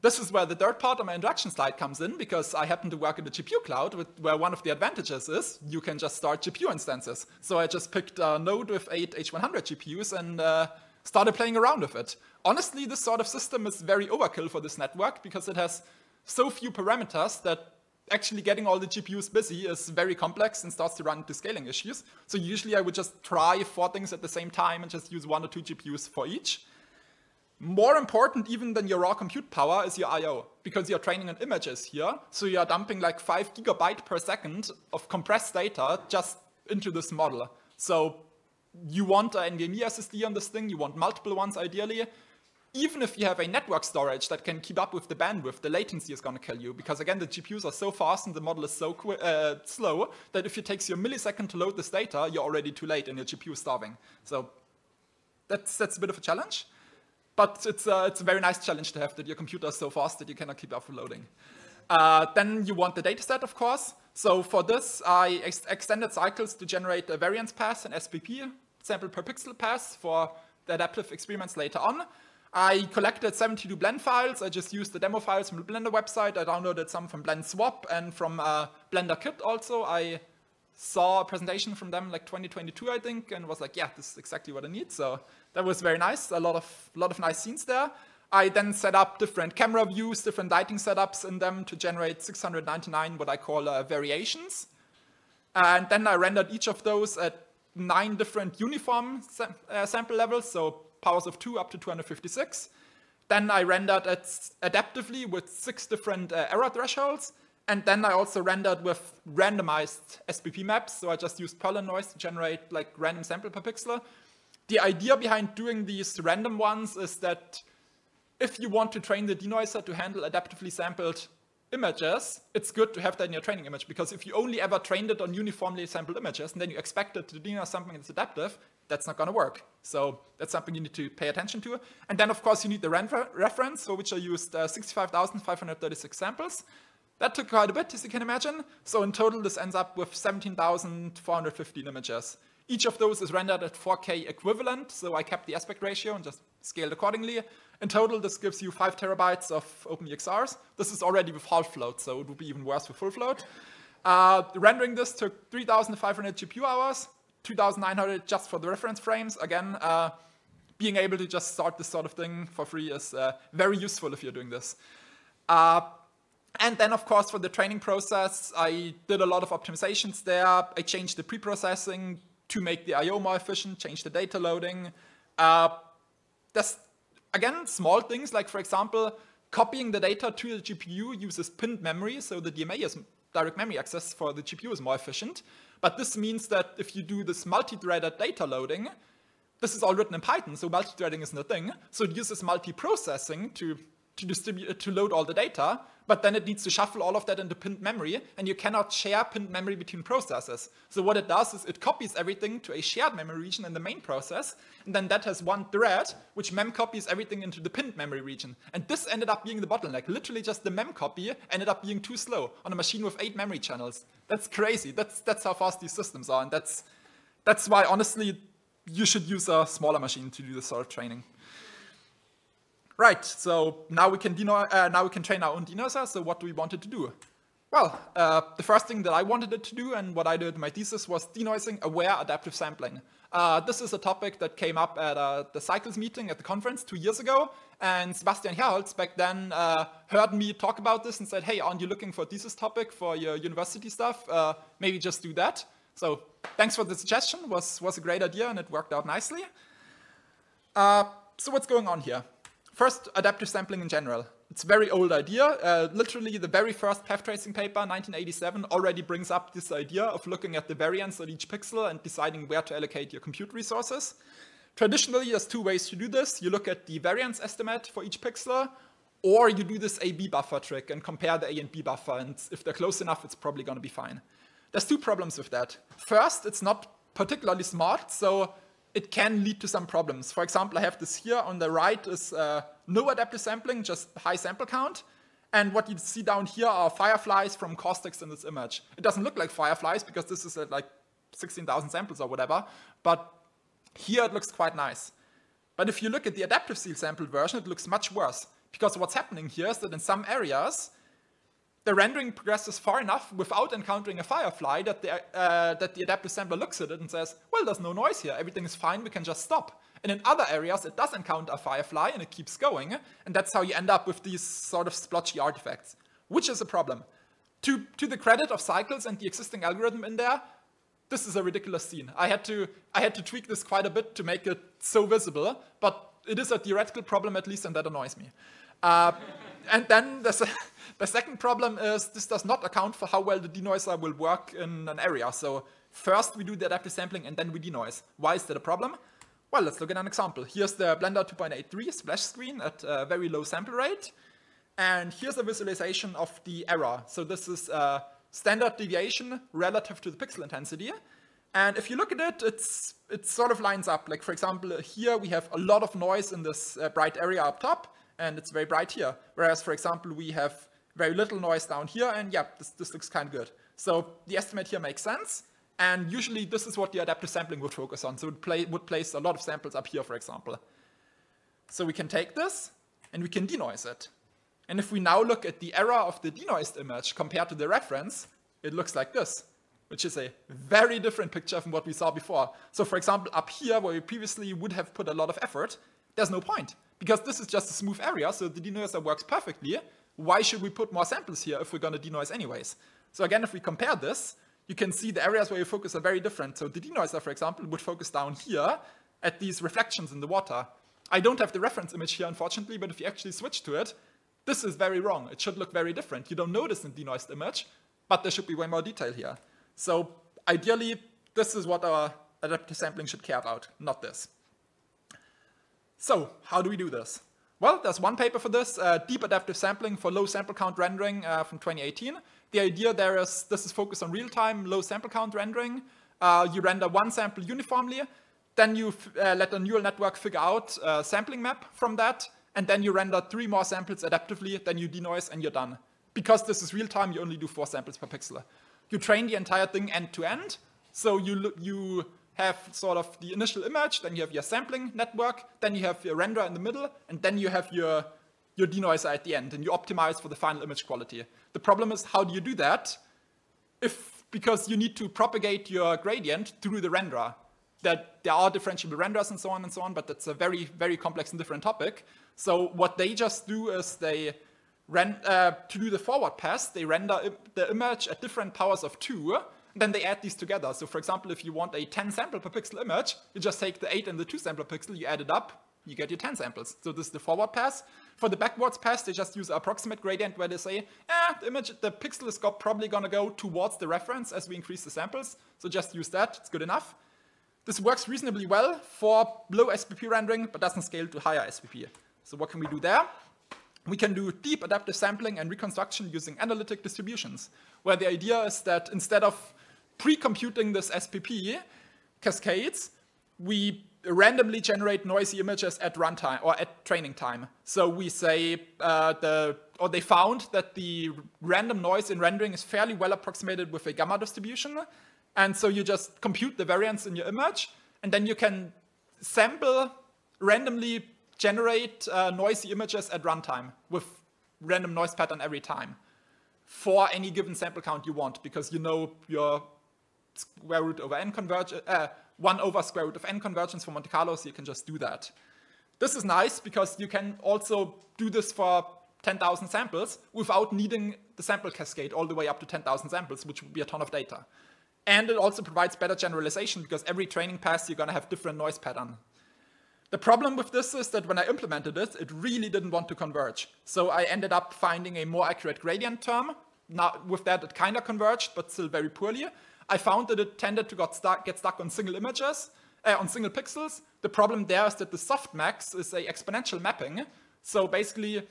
Speaker 1: This is where the third part of my introduction slide comes in because I happen to work in the GPU cloud with, where one of the advantages is you can just start GPU instances. So I just picked a node with eight H100 GPUs and uh, started playing around with it. Honestly, this sort of system is very overkill for this network because it has so few parameters that actually getting all the GPUs busy is very complex and starts to run into scaling issues. So usually I would just try four things at the same time and just use one or two GPUs for each. More important even than your raw compute power is your I.O. because you're training on images here. So you're dumping like five gigabyte per second of compressed data just into this model. So you want an NVMe SSD on this thing, you want multiple ones ideally. Even if you have a network storage that can keep up with the bandwidth, the latency is going to kill you because again, the GPUs are so fast and the model is so uh, slow that if it takes you a millisecond to load this data, you're already too late and your GPU is starving. So that's, that's a bit of a challenge. But it's, uh, it's a very nice challenge to have that your computer is so fast that you cannot keep up with loading. Uh, then you want the dataset, of course. So for this, I ex extended cycles to generate a variance pass and SPP, sample per pixel pass, for the adaptive experiments later on. I collected 72 blend files. I just used the demo files from the Blender website. I downloaded some from Blend Swap and from uh, Blender Kit also. I saw a presentation from them like 2022, I think, and was like, yeah, this is exactly what I need. So that was very nice. A lot of, lot of nice scenes there. I then set up different camera views, different lighting setups in them to generate 699 what I call uh, variations. And then I rendered each of those at nine different uniform uh, sample levels, so powers of 2 up to 256. Then I rendered it adaptively with six different uh, error thresholds. And then I also rendered with randomized SPP maps. So I just used Perlin noise to generate like random sample per pixel. The idea behind doing these random ones is that if you want to train the denoiser to handle adaptively sampled images, it's good to have that in your training image because if you only ever trained it on uniformly sampled images and then you expect it to denoise something that's adaptive, that's not going to work. So that's something you need to pay attention to. And then, of course, you need the reference, for which I used uh, 65,536 samples. That took quite a bit, as you can imagine. So in total, this ends up with 17,415 images. Each of those is rendered at 4K equivalent, so I kept the aspect ratio and just scaled accordingly. In total, this gives you 5 terabytes of OpenEXRs. This is already with half float, so it would be even worse with full float. Uh, rendering this took 3,500 GPU hours, 2,900 just for the reference frames. Again, uh, being able to just start this sort of thing for free is uh, very useful if you're doing this. And then, of course, for the training process, I did a lot of optimizations there. I changed the pre-processing to make the I.O. more efficient, changed the data loading. Uh, there's, again, small things like, for example, copying the data to the GPU uses pinned memory, so the DMA is direct memory access for the GPU is more efficient. But this means that if you do this multi-threaded data loading, this is all written in Python, so multi-threading isn't a thing. So it uses multi-processing to to distribute uh, to load all the data, but then it needs to shuffle all of that into pinned memory, and you cannot share pinned memory between processes. So what it does is it copies everything to a shared memory region in the main process, and then that has one thread which mem copies everything into the pinned memory region. And this ended up being the bottleneck. Literally just the mem copy ended up being too slow on a machine with eight memory channels. That's crazy. That's that's how fast these systems are, and that's that's why honestly you should use a smaller machine to do this sort of training. Right, so now we can uh, now we can train our own denoiser. So what do we want it to do? Well, uh, the first thing that I wanted it to do and what I did in my thesis was denoising aware adaptive sampling. Uh, this is a topic that came up at uh, the Cycles meeting at the conference two years ago, and Sebastian Herholz back then uh, heard me talk about this and said, hey, aren't you looking for a thesis topic for your university stuff? Uh, maybe just do that. So thanks for the suggestion, was, was a great idea and it worked out nicely. Uh, so what's going on here? First, adaptive sampling in general. It's a very old idea. Uh, literally, the very first path tracing paper, 1987, already brings up this idea of looking at the variance of each pixel and deciding where to allocate your compute resources. Traditionally, there's two ways to do this. You look at the variance estimate for each pixel, or you do this A-B buffer trick and compare the A and B buffer, and if they're close enough, it's probably going to be fine. There's two problems with that. First, it's not particularly smart, so it can lead to some problems. For example, I have this here on the right is uh, no adaptive sampling, just high sample count. And what you see down here are fireflies from caustics in this image. It doesn't look like fireflies because this is at like 16,000 samples or whatever, but here it looks quite nice. But if you look at the adaptive seal sample version, it looks much worse Because what's happening here is that in some areas, the rendering progresses far enough without encountering a firefly that the, uh, that the adaptive sampler looks at it and says, well, there's no noise here, everything is fine, we can just stop. And in other areas, it does encounter a firefly and it keeps going, and that's how you end up with these sort of splotchy artifacts, which is a problem. To, to the credit of Cycles and the existing algorithm in there, this is a ridiculous scene. I had to I had to tweak this quite a bit to make it so visible, but it is a theoretical problem at least, and that annoys me. Uh, and then the, the second problem is this does not account for how well the denoiser will work in an area. So first we do the adaptive sampling and then we denoise. Why is that a problem? Well, let's look at an example. Here's the Blender 2.83 splash screen at a very low sample rate. And here's a visualization of the error. So this is a standard deviation relative to the pixel intensity. And if you look at it, it's, it sort of lines up. Like, for example, here we have a lot of noise in this uh, bright area up top, and it's very bright here. Whereas, for example, we have very little noise down here, and yeah, this, this looks kind of good. So the estimate here makes sense, and usually this is what the adaptive sampling would focus on. So it play, would place a lot of samples up here, for example. So we can take this, and we can denoise it. And if we now look at the error of the denoised image compared to the reference, it looks like this, which is a very different picture from what we saw before. So for example, up here, where we previously would have put a lot of effort, there's no point, because this is just a smooth area, so the denoiser works perfectly. Why should we put more samples here if we're going to denoise anyways? So again, if we compare this, you can see the areas where you focus are very different. So the denoiser, for example, would focus down here at these reflections in the water. I don't have the reference image here, unfortunately, but if you actually switch to it, this is very wrong. It should look very different. You don't notice in the denoised image, but there should be way more detail here. So ideally, this is what our adaptive sampling should care about, not this. So how do we do this? Well, there's one paper for this, uh, deep adaptive sampling for low sample count rendering uh, from 2018. The idea there is this is focused on real-time low sample count rendering. Uh, you render one sample uniformly, then you uh, let a neural network figure out a sampling map from that, and then you render three more samples adaptively, then you denoise and you're done. Because this is real time, you only do four samples per pixel. You train the entire thing end to end, so you, you have sort of the initial image, then you have your sampling network, then you have your render in the middle, and then you have your, your denoiser at the end, and you optimize for the final image quality. The problem is, how do you do that? If, because you need to propagate your gradient through the renderer that there are differentiable renders and so on and so on, but that's a very, very complex and different topic. So what they just do is they, rend, uh, to do the forward pass, they render the image at different powers of two, then they add these together. So for example, if you want a 10 sample per pixel image, you just take the 8 and the 2 sample per pixel, you add it up, you get your 10 samples. So this is the forward pass. For the backwards pass, they just use approximate gradient where they say, eh, the image, the pixel is probably gonna go towards the reference as we increase the samples. So just use that, it's good enough. This works reasonably well for low SPP rendering, but doesn't scale to higher SPP. So what can we do there? We can do deep adaptive sampling and reconstruction using analytic distributions, where the idea is that instead of pre-computing this SPP cascades, we randomly generate noisy images at runtime or at training time. So we say uh, the or they found that the random noise in rendering is fairly well approximated with a gamma distribution, and so you just compute the variance in your image, and then you can sample, randomly generate uh, noisy images at runtime with random noise pattern every time for any given sample count you want, because you know your square root over n convergence, uh, 1 over square root of n convergence for Monte Carlo, so you can just do that. This is nice because you can also do this for 10,000 samples without needing the sample cascade all the way up to 10,000 samples, which would be a ton of data. And it also provides better generalization because every training pass you're gonna have different noise pattern. The problem with this is that when I implemented it, it really didn't want to converge. So I ended up finding a more accurate gradient term. Now with that it kinda converged, but still very poorly. I found that it tended to stuck, get stuck on single images, uh, on single pixels. The problem there is that the softmax is a exponential mapping. So basically,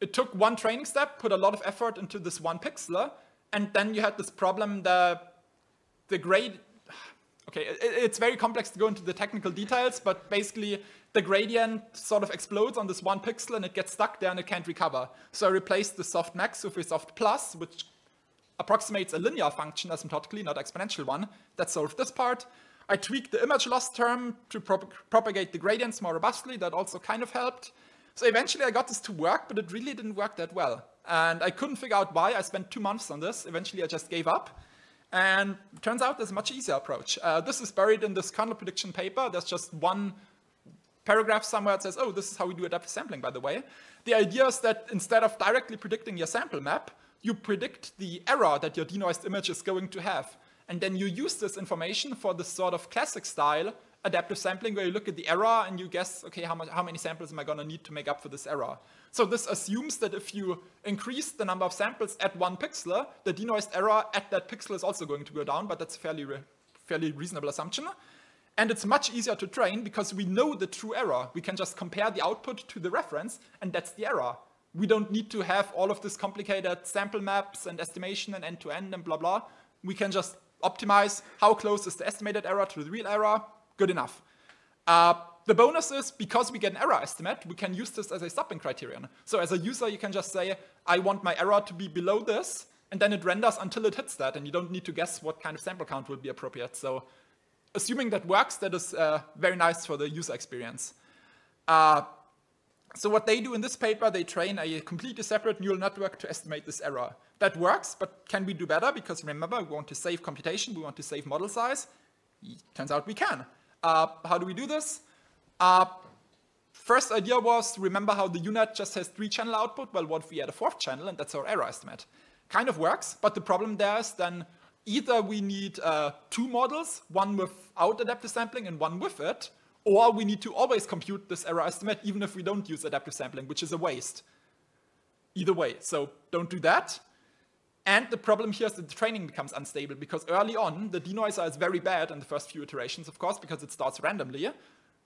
Speaker 1: it took one training step, put a lot of effort into this one pixel, and then you had this problem that the grade, okay, it, it's very complex to go into the technical details, but basically the gradient sort of explodes on this one pixel and it gets stuck there and it can't recover. So I replaced the soft max with a soft plus, which approximates a linear function asymptotically, not exponential one. That solved this part. I tweaked the image loss term to prop propagate the gradients more robustly. That also kind of helped. So eventually I got this to work, but it really didn't work that well. And I couldn't figure out why. I spent two months on this. Eventually I just gave up. And turns out there's a much easier approach. Uh, this is buried in this kernel prediction paper. There's just one paragraph somewhere that says, oh, this is how we do adaptive sampling, by the way. The idea is that instead of directly predicting your sample map, you predict the error that your denoised image is going to have. And then you use this information for this sort of classic style adaptive sampling where you look at the error and you guess, okay, how, much, how many samples am I going to need to make up for this error? So this assumes that if you increase the number of samples at one pixel, the denoised error at that pixel is also going to go down, but that's a fairly, re fairly reasonable assumption. And it's much easier to train because we know the true error. We can just compare the output to the reference, and that's the error. We don't need to have all of this complicated sample maps and estimation and end-to-end -end and blah, blah. We can just optimize how close is the estimated error to the real error, good enough. Uh, the bonus is, because we get an error estimate, we can use this as a stopping criterion. So as a user, you can just say, I want my error to be below this, and then it renders until it hits that, and you don't need to guess what kind of sample count will be appropriate. So assuming that works, that is uh, very nice for the user experience. Uh, so what they do in this paper, they train a completely separate neural network to estimate this error. That works, but can we do better? Because remember, we want to save computation, we want to save model size. Turns out we can. Uh, how do we do this? Uh, first idea was, remember how the UNet just has three channel output? Well, what if we add a fourth channel, and that's our error estimate? Kind of works, but the problem there is then either we need uh, two models, one without adaptive sampling and one with it, or we need to always compute this error estimate even if we don't use adaptive sampling, which is a waste. Either way, so don't do that. And the problem here is that the training becomes unstable because early on, the denoiser is very bad in the first few iterations, of course, because it starts randomly.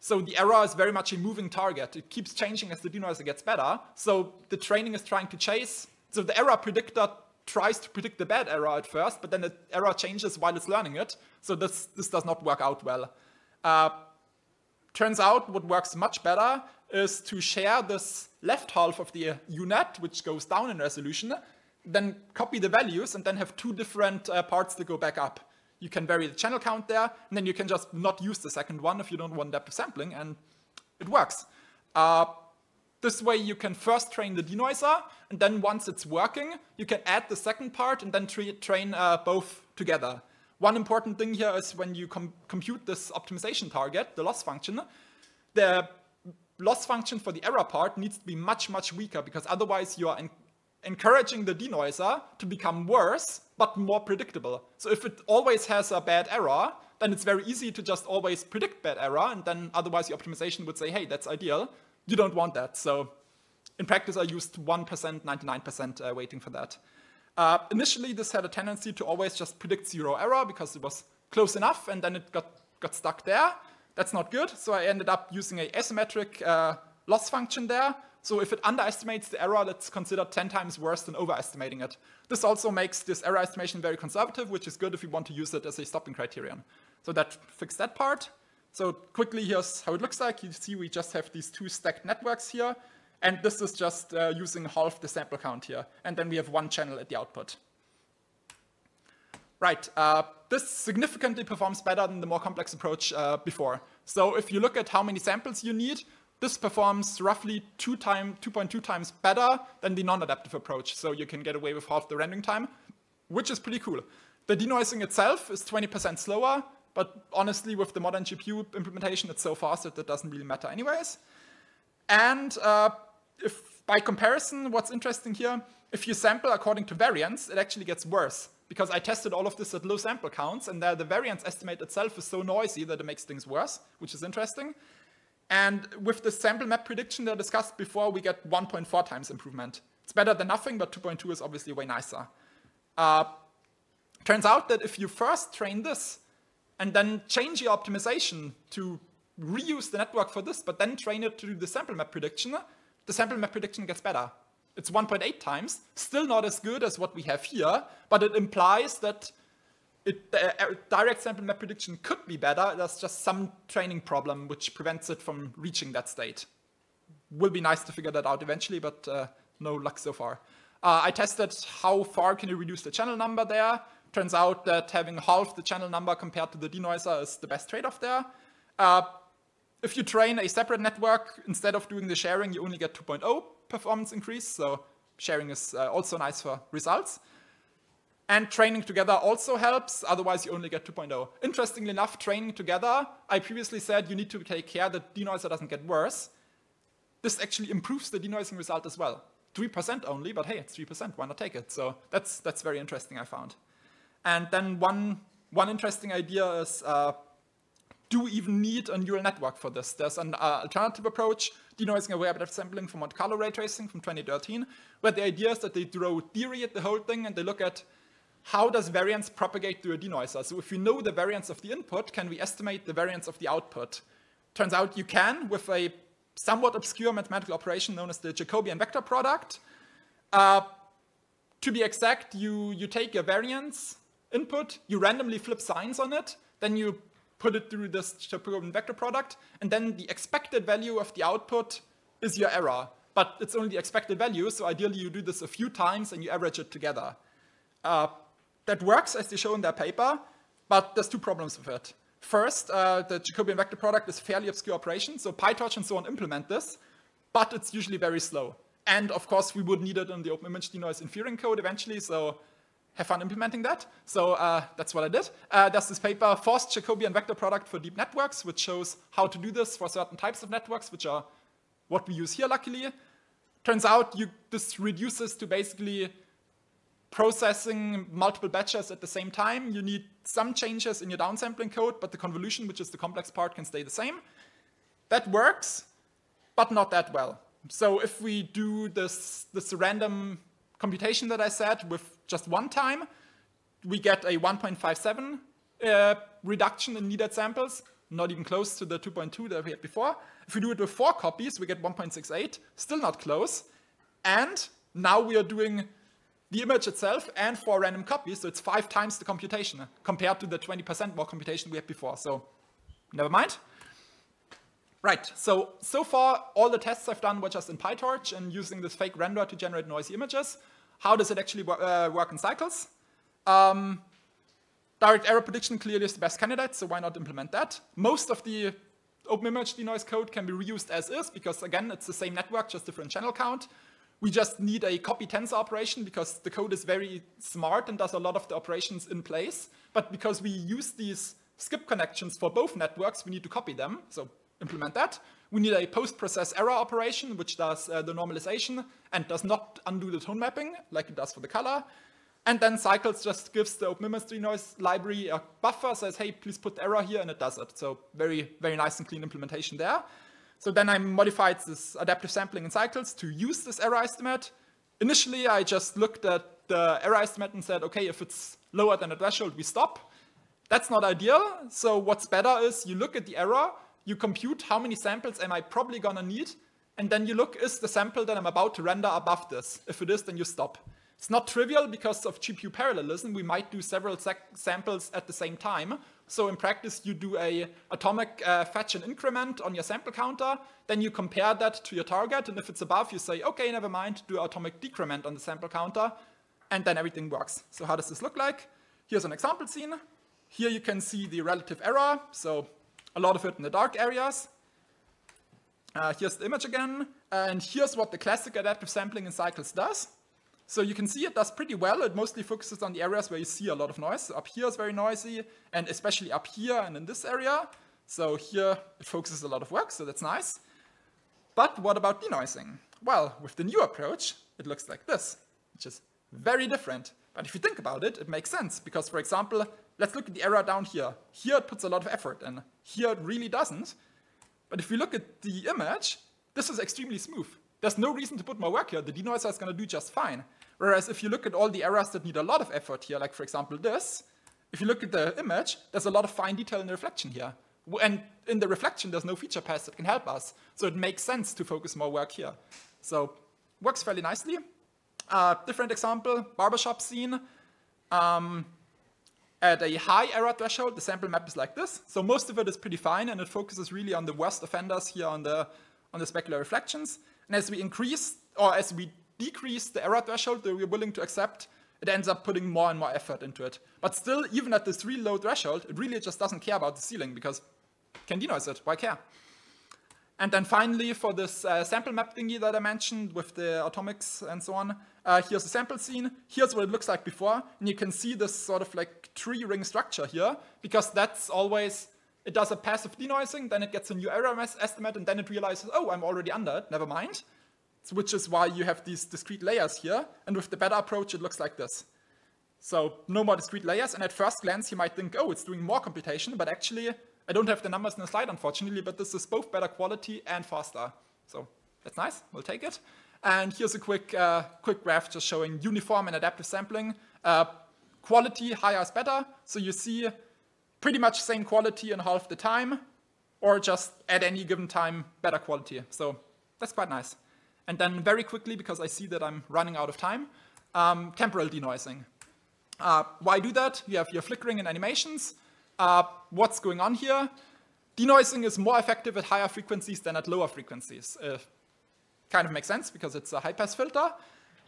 Speaker 1: So the error is very much a moving target. It keeps changing as the denoiser gets better. So the training is trying to chase. So the error predictor tries to predict the bad error at first, but then the error changes while it's learning it. So this, this does not work out well. Uh, turns out what works much better is to share this left half of the UNet, which goes down in resolution, then copy the values and then have two different uh, parts that go back up. You can vary the channel count there, and then you can just not use the second one if you don't want depth sampling, and it works. Uh, this way you can first train the denoiser, and then once it's working, you can add the second part and then tra train uh, both together. One important thing here is when you com compute this optimization target, the loss function, the loss function for the error part needs to be much, much weaker because otherwise you are encouraging the denoiser to become worse, but more predictable. So if it always has a bad error, then it's very easy to just always predict bad error, and then otherwise the optimization would say, hey, that's ideal. You don't want that. So in practice, I used 1%, 99% uh, for that. Uh, initially, this had a tendency to always just predict zero error because it was close enough, and then it got, got stuck there. That's not good, so I ended up using a asymmetric uh, loss function there, so if it underestimates the error, that's considered 10 times worse than overestimating it. This also makes this error estimation very conservative, which is good if you want to use it as a stopping criterion. So that fixed that part. So quickly, here's how it looks like. You see we just have these two stacked networks here. And this is just uh, using half the sample count here. And then we have one channel at the output. Right, uh, this significantly performs better than the more complex approach uh, before. So if you look at how many samples you need, this performs roughly 2.2 time, times better than the non-adaptive approach, so you can get away with half the rendering time, which is pretty cool. The denoising itself is 20% slower, but honestly, with the modern GPU implementation, it's so fast that that doesn't really matter anyways. And uh, if by comparison, what's interesting here, if you sample according to variance, it actually gets worse because I tested all of this at low sample counts, and the variance estimate itself is so noisy that it makes things worse, which is interesting. And with the sample map prediction that I discussed before, we get 1.4 times improvement. It's better than nothing, but 2.2 is obviously way nicer. Uh, turns out that if you first train this and then change your optimization to reuse the network for this, but then train it to do the sample map prediction, the sample map prediction gets better. It's 1.8 times, still not as good as what we have here, but it implies that it, uh, direct sample map prediction could be better. There's just some training problem which prevents it from reaching that state. Will be nice to figure that out eventually, but uh, no luck so far. Uh, I tested how far can you reduce the channel number there. Turns out that having half the channel number compared to the denoiser is the best trade-off there. If you train a separate network, instead of doing the sharing, you only get 2.0 performance increase. So sharing is uh, also nice for results. And training together also helps, otherwise you only get 2.0. Interestingly enough, training together, I previously said you need to take care that denoiser doesn't get worse. This actually improves the denoising result as well. 3% only, but hey, it's 3%, why not take it? So that's, that's very interesting, I found. And then one, one interesting idea is, uh, do we even need a neural network for this? There's an uh, alternative approach, denoising aware depth sampling from Monte Carlo ray tracing from 2013, where the idea is that they throw theory at the whole thing and they look at how does variance propagate through a denoiser? So if we know the variance of the input, can we estimate the variance of the output? Turns out you can with a somewhat obscure mathematical operation known as the Jacobian vector product. Uh, to be exact, you, you take a variance input, you randomly flip signs on it, then you put it through this Jacobian vector product, and then the expected value of the output is your error. But it's only the expected value, so ideally you do this a few times and you average it together. Uh, that works as they show in their paper, but there's two problems with it. First, uh, the Jacobian vector product is fairly obscure operation, so PyTorch and so on implement this, but it's usually very slow. And of course, we would need it in the open image denoise inferring code eventually, so have fun implementing that. So uh, that's what I did. Uh, there's this paper, Fast Jacobian Vector Product for Deep Networks, which shows how to do this for certain types of networks, which are what we use here, luckily. Turns out you, this reduces to basically processing multiple batches at the same time. You need some changes in your downsampling code, but the convolution, which is the complex part, can stay the same. That works, but not that well. So if we do this, this random computation that I said with just one time, we get a 1.57 uh, reduction in needed samples, not even close to the 2.2 that we had before. If we do it with four copies, we get 1.68, still not close. And now we are doing the image itself and four random copies, so it's five times the computation compared to the 20% more computation we had before. So never mind. Right, so, so far all the tests I've done were just in PyTorch and using this fake renderer to generate noisy images. How does it actually uh, work in cycles? Um, direct error prediction clearly is the best candidate, so why not implement that? Most of the open image denoise code can be reused as is because again, it's the same network, just different channel count. We just need a copy tensor operation because the code is very smart and does a lot of the operations in place. But because we use these skip connections for both networks, we need to copy them. So implement that. We need a post-process error operation, which does uh, the normalization and does not undo the tone mapping like it does for the color. And then Cycles just gives the OpenImage noise library a buffer, says, hey, please put error here, and it does it. So very, very nice and clean implementation there. So then I modified this adaptive sampling in cycles to use this error estimate. Initially, I just looked at the error estimate and said, okay, if it's lower than a threshold, we stop. That's not ideal. So what's better is you look at the error, you compute how many samples am I probably gonna need, and then you look, is the sample that I'm about to render above this? If it is, then you stop. It's not trivial because of GPU parallelism. We might do several samples at the same time. So in practice, you do a atomic uh, fetch and increment on your sample counter. Then you compare that to your target. And if it's above, you say, OK, never mind, do atomic decrement on the sample counter. And then everything works. So how does this look like? Here's an example scene. Here you can see the relative error. So a lot of it in the dark areas. Uh, here's the image again. And here's what the classic adaptive sampling in cycles does. So you can see it does pretty well. It mostly focuses on the areas where you see a lot of noise. Up here is very noisy, and especially up here and in this area. So here it focuses a lot of work, so that's nice. But what about denoising? Well, with the new approach, it looks like this, which is very different. But if you think about it, it makes sense, because for example, let's look at the error down here. Here it puts a lot of effort, and here it really doesn't. But if we look at the image, this is extremely smooth. There's no reason to put more work here. The denoiser is going to do just fine. Whereas if you look at all the errors that need a lot of effort here, like for example this, if you look at the image, there's a lot of fine detail in the reflection here. And in the reflection, there's no feature paths that can help us. So it makes sense to focus more work here. So works fairly nicely. Uh, different example, barbershop scene. Um, at a high error threshold, the sample map is like this. So most of it is pretty fine, and it focuses really on the worst offenders here on the, on the specular reflections. And as we increase, or as we decrease the error threshold that we're willing to accept, it ends up putting more and more effort into it. But still, even at this really low threshold, it really just doesn't care about the ceiling because can denoise it, why care? And then finally, for this uh, sample map thingy that I mentioned with the atomics and so on, uh, here's the sample scene. Here's what it looks like before. And you can see this sort of like tree ring structure here, because that's always, it does a passive denoising, then it gets a new error estimate, and then it realizes, oh, I'm already under it, never mind. Which is why you have these discrete layers here. And with the better approach, it looks like this. So no more discrete layers, and at first glance you might think, oh, it's doing more computation, but actually I don't have the numbers in the slide, unfortunately, but this is both better quality and faster. So that's nice, we'll take it. And here's a quick, uh, quick graph just showing uniform and adaptive sampling. Uh, quality, higher is better, so you see pretty much same quality in half the time, or just at any given time, better quality. So that's quite nice. And then very quickly, because I see that I'm running out of time, um, temporal denoising. Uh, why do that? You have your flickering and animations. Uh, what's going on here? Denoising is more effective at higher frequencies than at lower frequencies. Uh, kind of makes sense because it's a high-pass filter.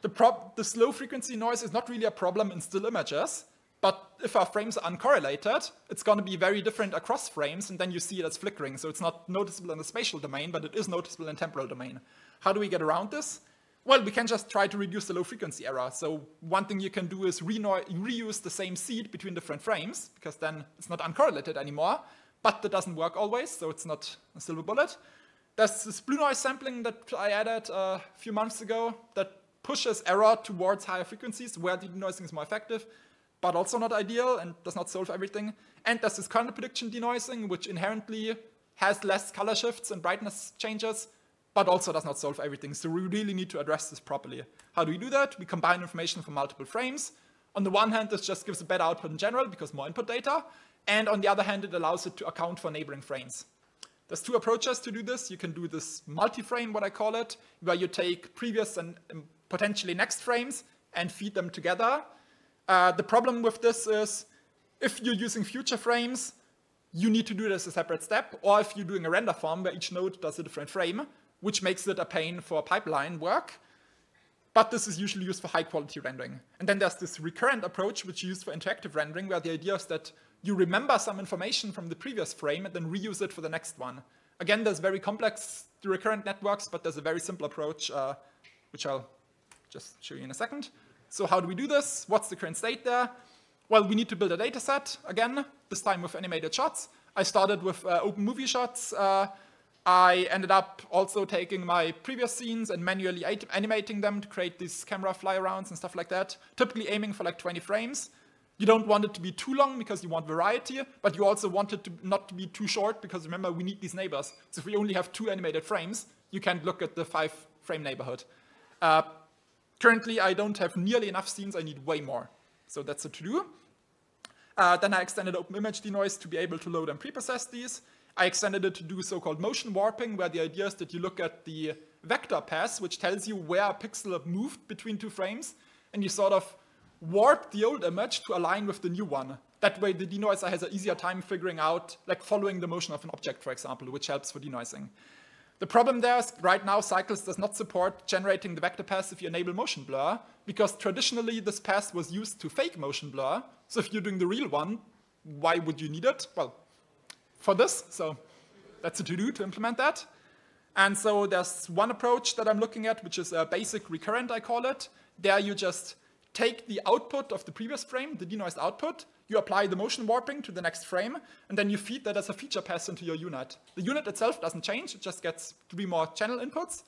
Speaker 1: The, the, slow frequency noise is not really a problem in still images, but if our frames are uncorrelated, it's going to be very different across frames, and then you see it as flickering. So it's not noticeable in the spatial domain, but it is noticeable in temporal domain. How do we get around this? Well, we can just try to reduce the low frequency error. So one thing you can do is re reuse the same seed between different frames, because then it's not uncorrelated anymore, but that doesn't work always, so it's not a silver bullet. There's this blue noise sampling that I added uh, a few months ago that pushes error towards higher frequencies where denoising is more effective, but also not ideal and does not solve everything. And there's this kernel prediction denoising, which inherently has less color shifts and brightness changes, but also does not solve everything. So we really need to address this properly. How do we do that? We combine information from multiple frames. On the one hand, this just gives a better output in general because more input data. And on the other hand, it allows it to account for neighboring frames. There's two approaches to do this. You can do this multi-frame, what I call it, where you take previous and potentially next frames and feed them together. Uh, the problem with this is if you're using future frames, you need to do this as a separate step, or if you're doing a render farm where each node does a different frame, which makes it a pain for pipeline work. But this is usually used for high quality rendering. And then there's this recurrent approach, which is used for interactive rendering, where the idea is that you remember some information from the previous frame and then reuse it for the next one. Again, there's very complex recurrent networks, but there's a very simple approach, uh, which I'll just show you in a second. So how do we do this? What's the current state there? Well, we need to build a data set, again, this time with animated shots. I started with uh, open movie shots, uh, I ended up also taking my previous scenes and manually animating them to create these camera fly-arounds and stuff like that, typically aiming for like 20 frames. You don't want it to be too long because you want variety, but you also want it to not to be too short because remember, we need these neighbors. So if we only have two animated frames, you can't look at the five frame neighborhood. Uh, currently, I don't have nearly enough scenes. I need way more. So that's a to-do. Uh, then I extended OpenImage denoise to be able to load and pre-process these. I extended it to do so-called motion warping, where the idea is that you look at the vector pass, which tells you where a pixel moved between two frames, and you sort of warp the old image to align with the new one. That way the denoiser has an easier time figuring out, like following the motion of an object, for example, which helps for denoising. The problem there is right now Cycles does not support generating the vector pass if you enable motion blur, because traditionally this path was used to fake motion blur. So if you're doing the real one, why would you need it? Well, for this. So that's a to-do to implement that. And so there's one approach that I'm looking at, which is a basic recurrent, I call it. There you just take the output of the previous frame, the denoised output, you apply the motion warping to the next frame, and then you feed that as a feature pass into your UNet. The UNet itself doesn't change, it just gets three more channel inputs.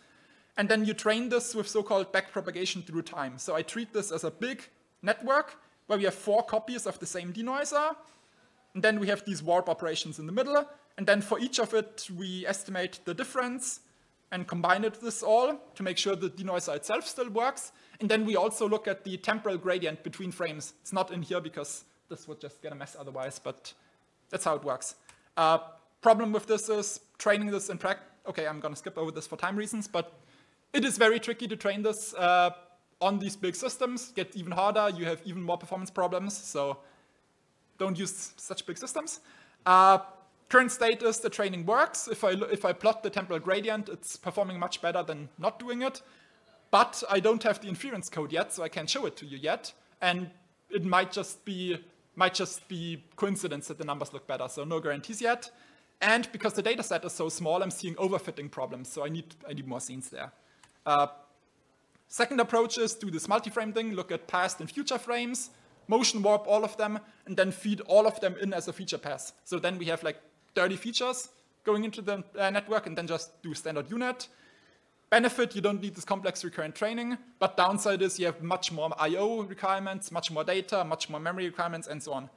Speaker 1: And then you train this with so-called backpropagation through time. So I treat this as a big network where we have four copies of the same denoiser, and then we have these warp operations in the middle. And then for each of it, we estimate the difference and combine it this all to make sure the denoiser itself still works. And then we also look at the temporal gradient between frames. It's not in here because this would just get a mess otherwise, but that's how it works. Uh, problem with this is training this in practice. Okay, I'm going to skip over this for time reasons, but it is very tricky to train this uh, on these big systems. It gets even harder. You have even more performance problems. So don't use such big systems. Uh, current state is the training works. If I, if I plot the temporal gradient, it's performing much better than not doing it. But I don't have the inference code yet, so I can't show it to you yet. And it might just be might just be coincidence that the numbers look better, so no guarantees yet. And because the data set is so small, I'm seeing overfitting problems, so I need, I need more scenes there. Uh, second approach is do this multi-frame thing, look at past and future frames, motion warp all of them, and then feed all of them in as a feature pass. So then we have like 30 features going into the uh, network and then just do standard UNet. Benefit, you don't need this complex recurrent training, but downside is you have much more I.O. requirements, much more data, much more memory requirements, and so on.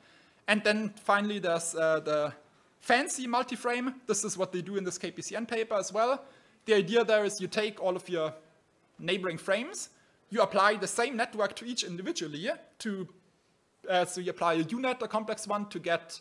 Speaker 1: And then finally, there's uh, the fancy multi-frame. This is what they do in this KPCN paper as well. The idea there is you take all of your neighboring frames, you apply the same network to each individually to, uh, so you apply a UNet, a complex one, to get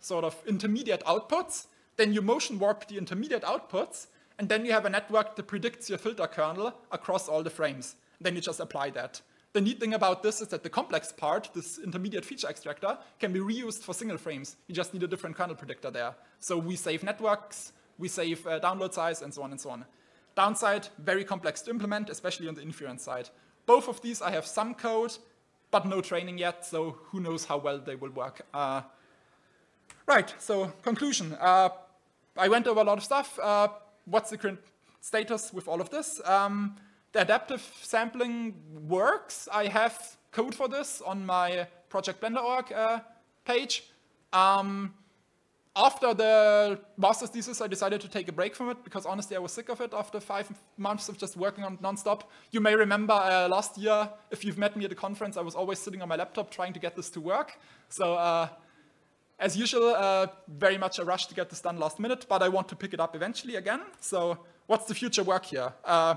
Speaker 1: sort of intermediate outputs, then you motion warp the intermediate outputs, and then you have a network that predicts your filter kernel across all the frames. Then you just apply that. The neat thing about this is that the complex part, this intermediate feature extractor, can be reused for single frames. You just need a different kernel predictor there. So we save networks, we save uh, download size, and so on and so on. Downside, very complex to implement, especially on the inference side. Both of these I have some code, but no training yet, so who knows how well they will work. Uh, right, so conclusion. Uh, I went over a lot of stuff. Uh, what's the current status with all of this? Um, the adaptive sampling works. I have code for this on my Project Blender.org uh, page. Um, after the master's thesis, I decided to take a break from it because honestly, I was sick of it after five months of just working on it nonstop. You may remember uh, last year, if you've met me at the conference, I was always sitting on my laptop trying to get this to work. So uh, as usual, uh, very much a rush to get this done last minute, but I want to pick it up eventually again. So what's the future work here? Uh,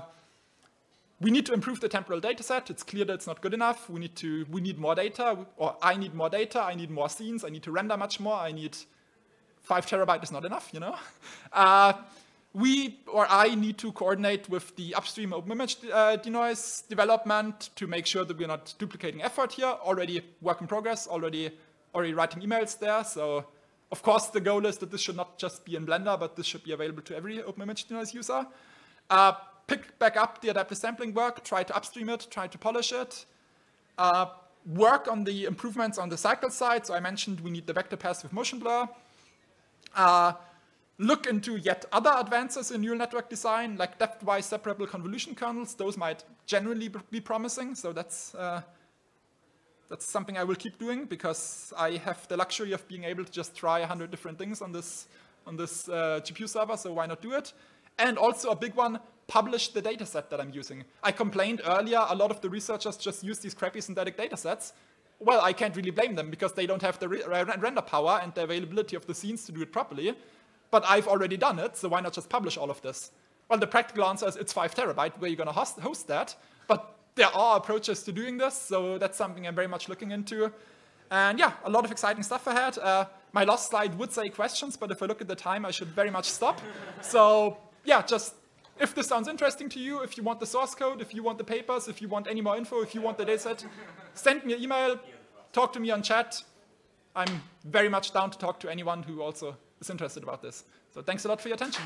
Speaker 1: we need to improve the temporal data set. It's clear that it's not good enough. We need to, we need more data, or I need more data. I need more scenes. I need to render much more. I need five terabyte is not enough, you know? Uh, we, or I, need to coordinate with the upstream open image uh, denoise development to make sure that we're not duplicating effort here. Already work in progress, already, already writing emails there. So, of course, the goal is that this should not just be in Blender, but this should be available to every open image denoise user. Uh, pick back up the adaptive sampling work, try to upstream it, try to polish it. Uh, work on the improvements on the cycle side. So I mentioned we need the vector pass with motion blur. Uh, look into yet other advances in neural network design, like depth-wise separable convolution kernels. Those might generally be promising, so that's, uh, that's something I will keep doing because I have the luxury of being able to just try 100 different things on this, on this uh, GPU server, so why not do it? And also a big one, publish the dataset that I'm using. I complained earlier, a lot of the researchers just use these crappy synthetic datasets, well, I can't really blame them because they don't have the re render power and the availability of the scenes to do it properly. But I've already done it, so why not just publish all of this? Well, the practical answer is it's 5 terabyte, where are you're going to host, host that. But there are approaches to doing this, so that's something I'm very much looking into. And yeah, a lot of exciting stuff ahead. Uh, my last slide would say questions, but if I look at the time, I should very much stop. so yeah, just if this sounds interesting to you, if you want the source code, if you want the papers, if you want any more info, if you want the dataset, send me an email, talk to me on chat. I'm very much down to talk to anyone who also is interested about this. So thanks a lot for your attention.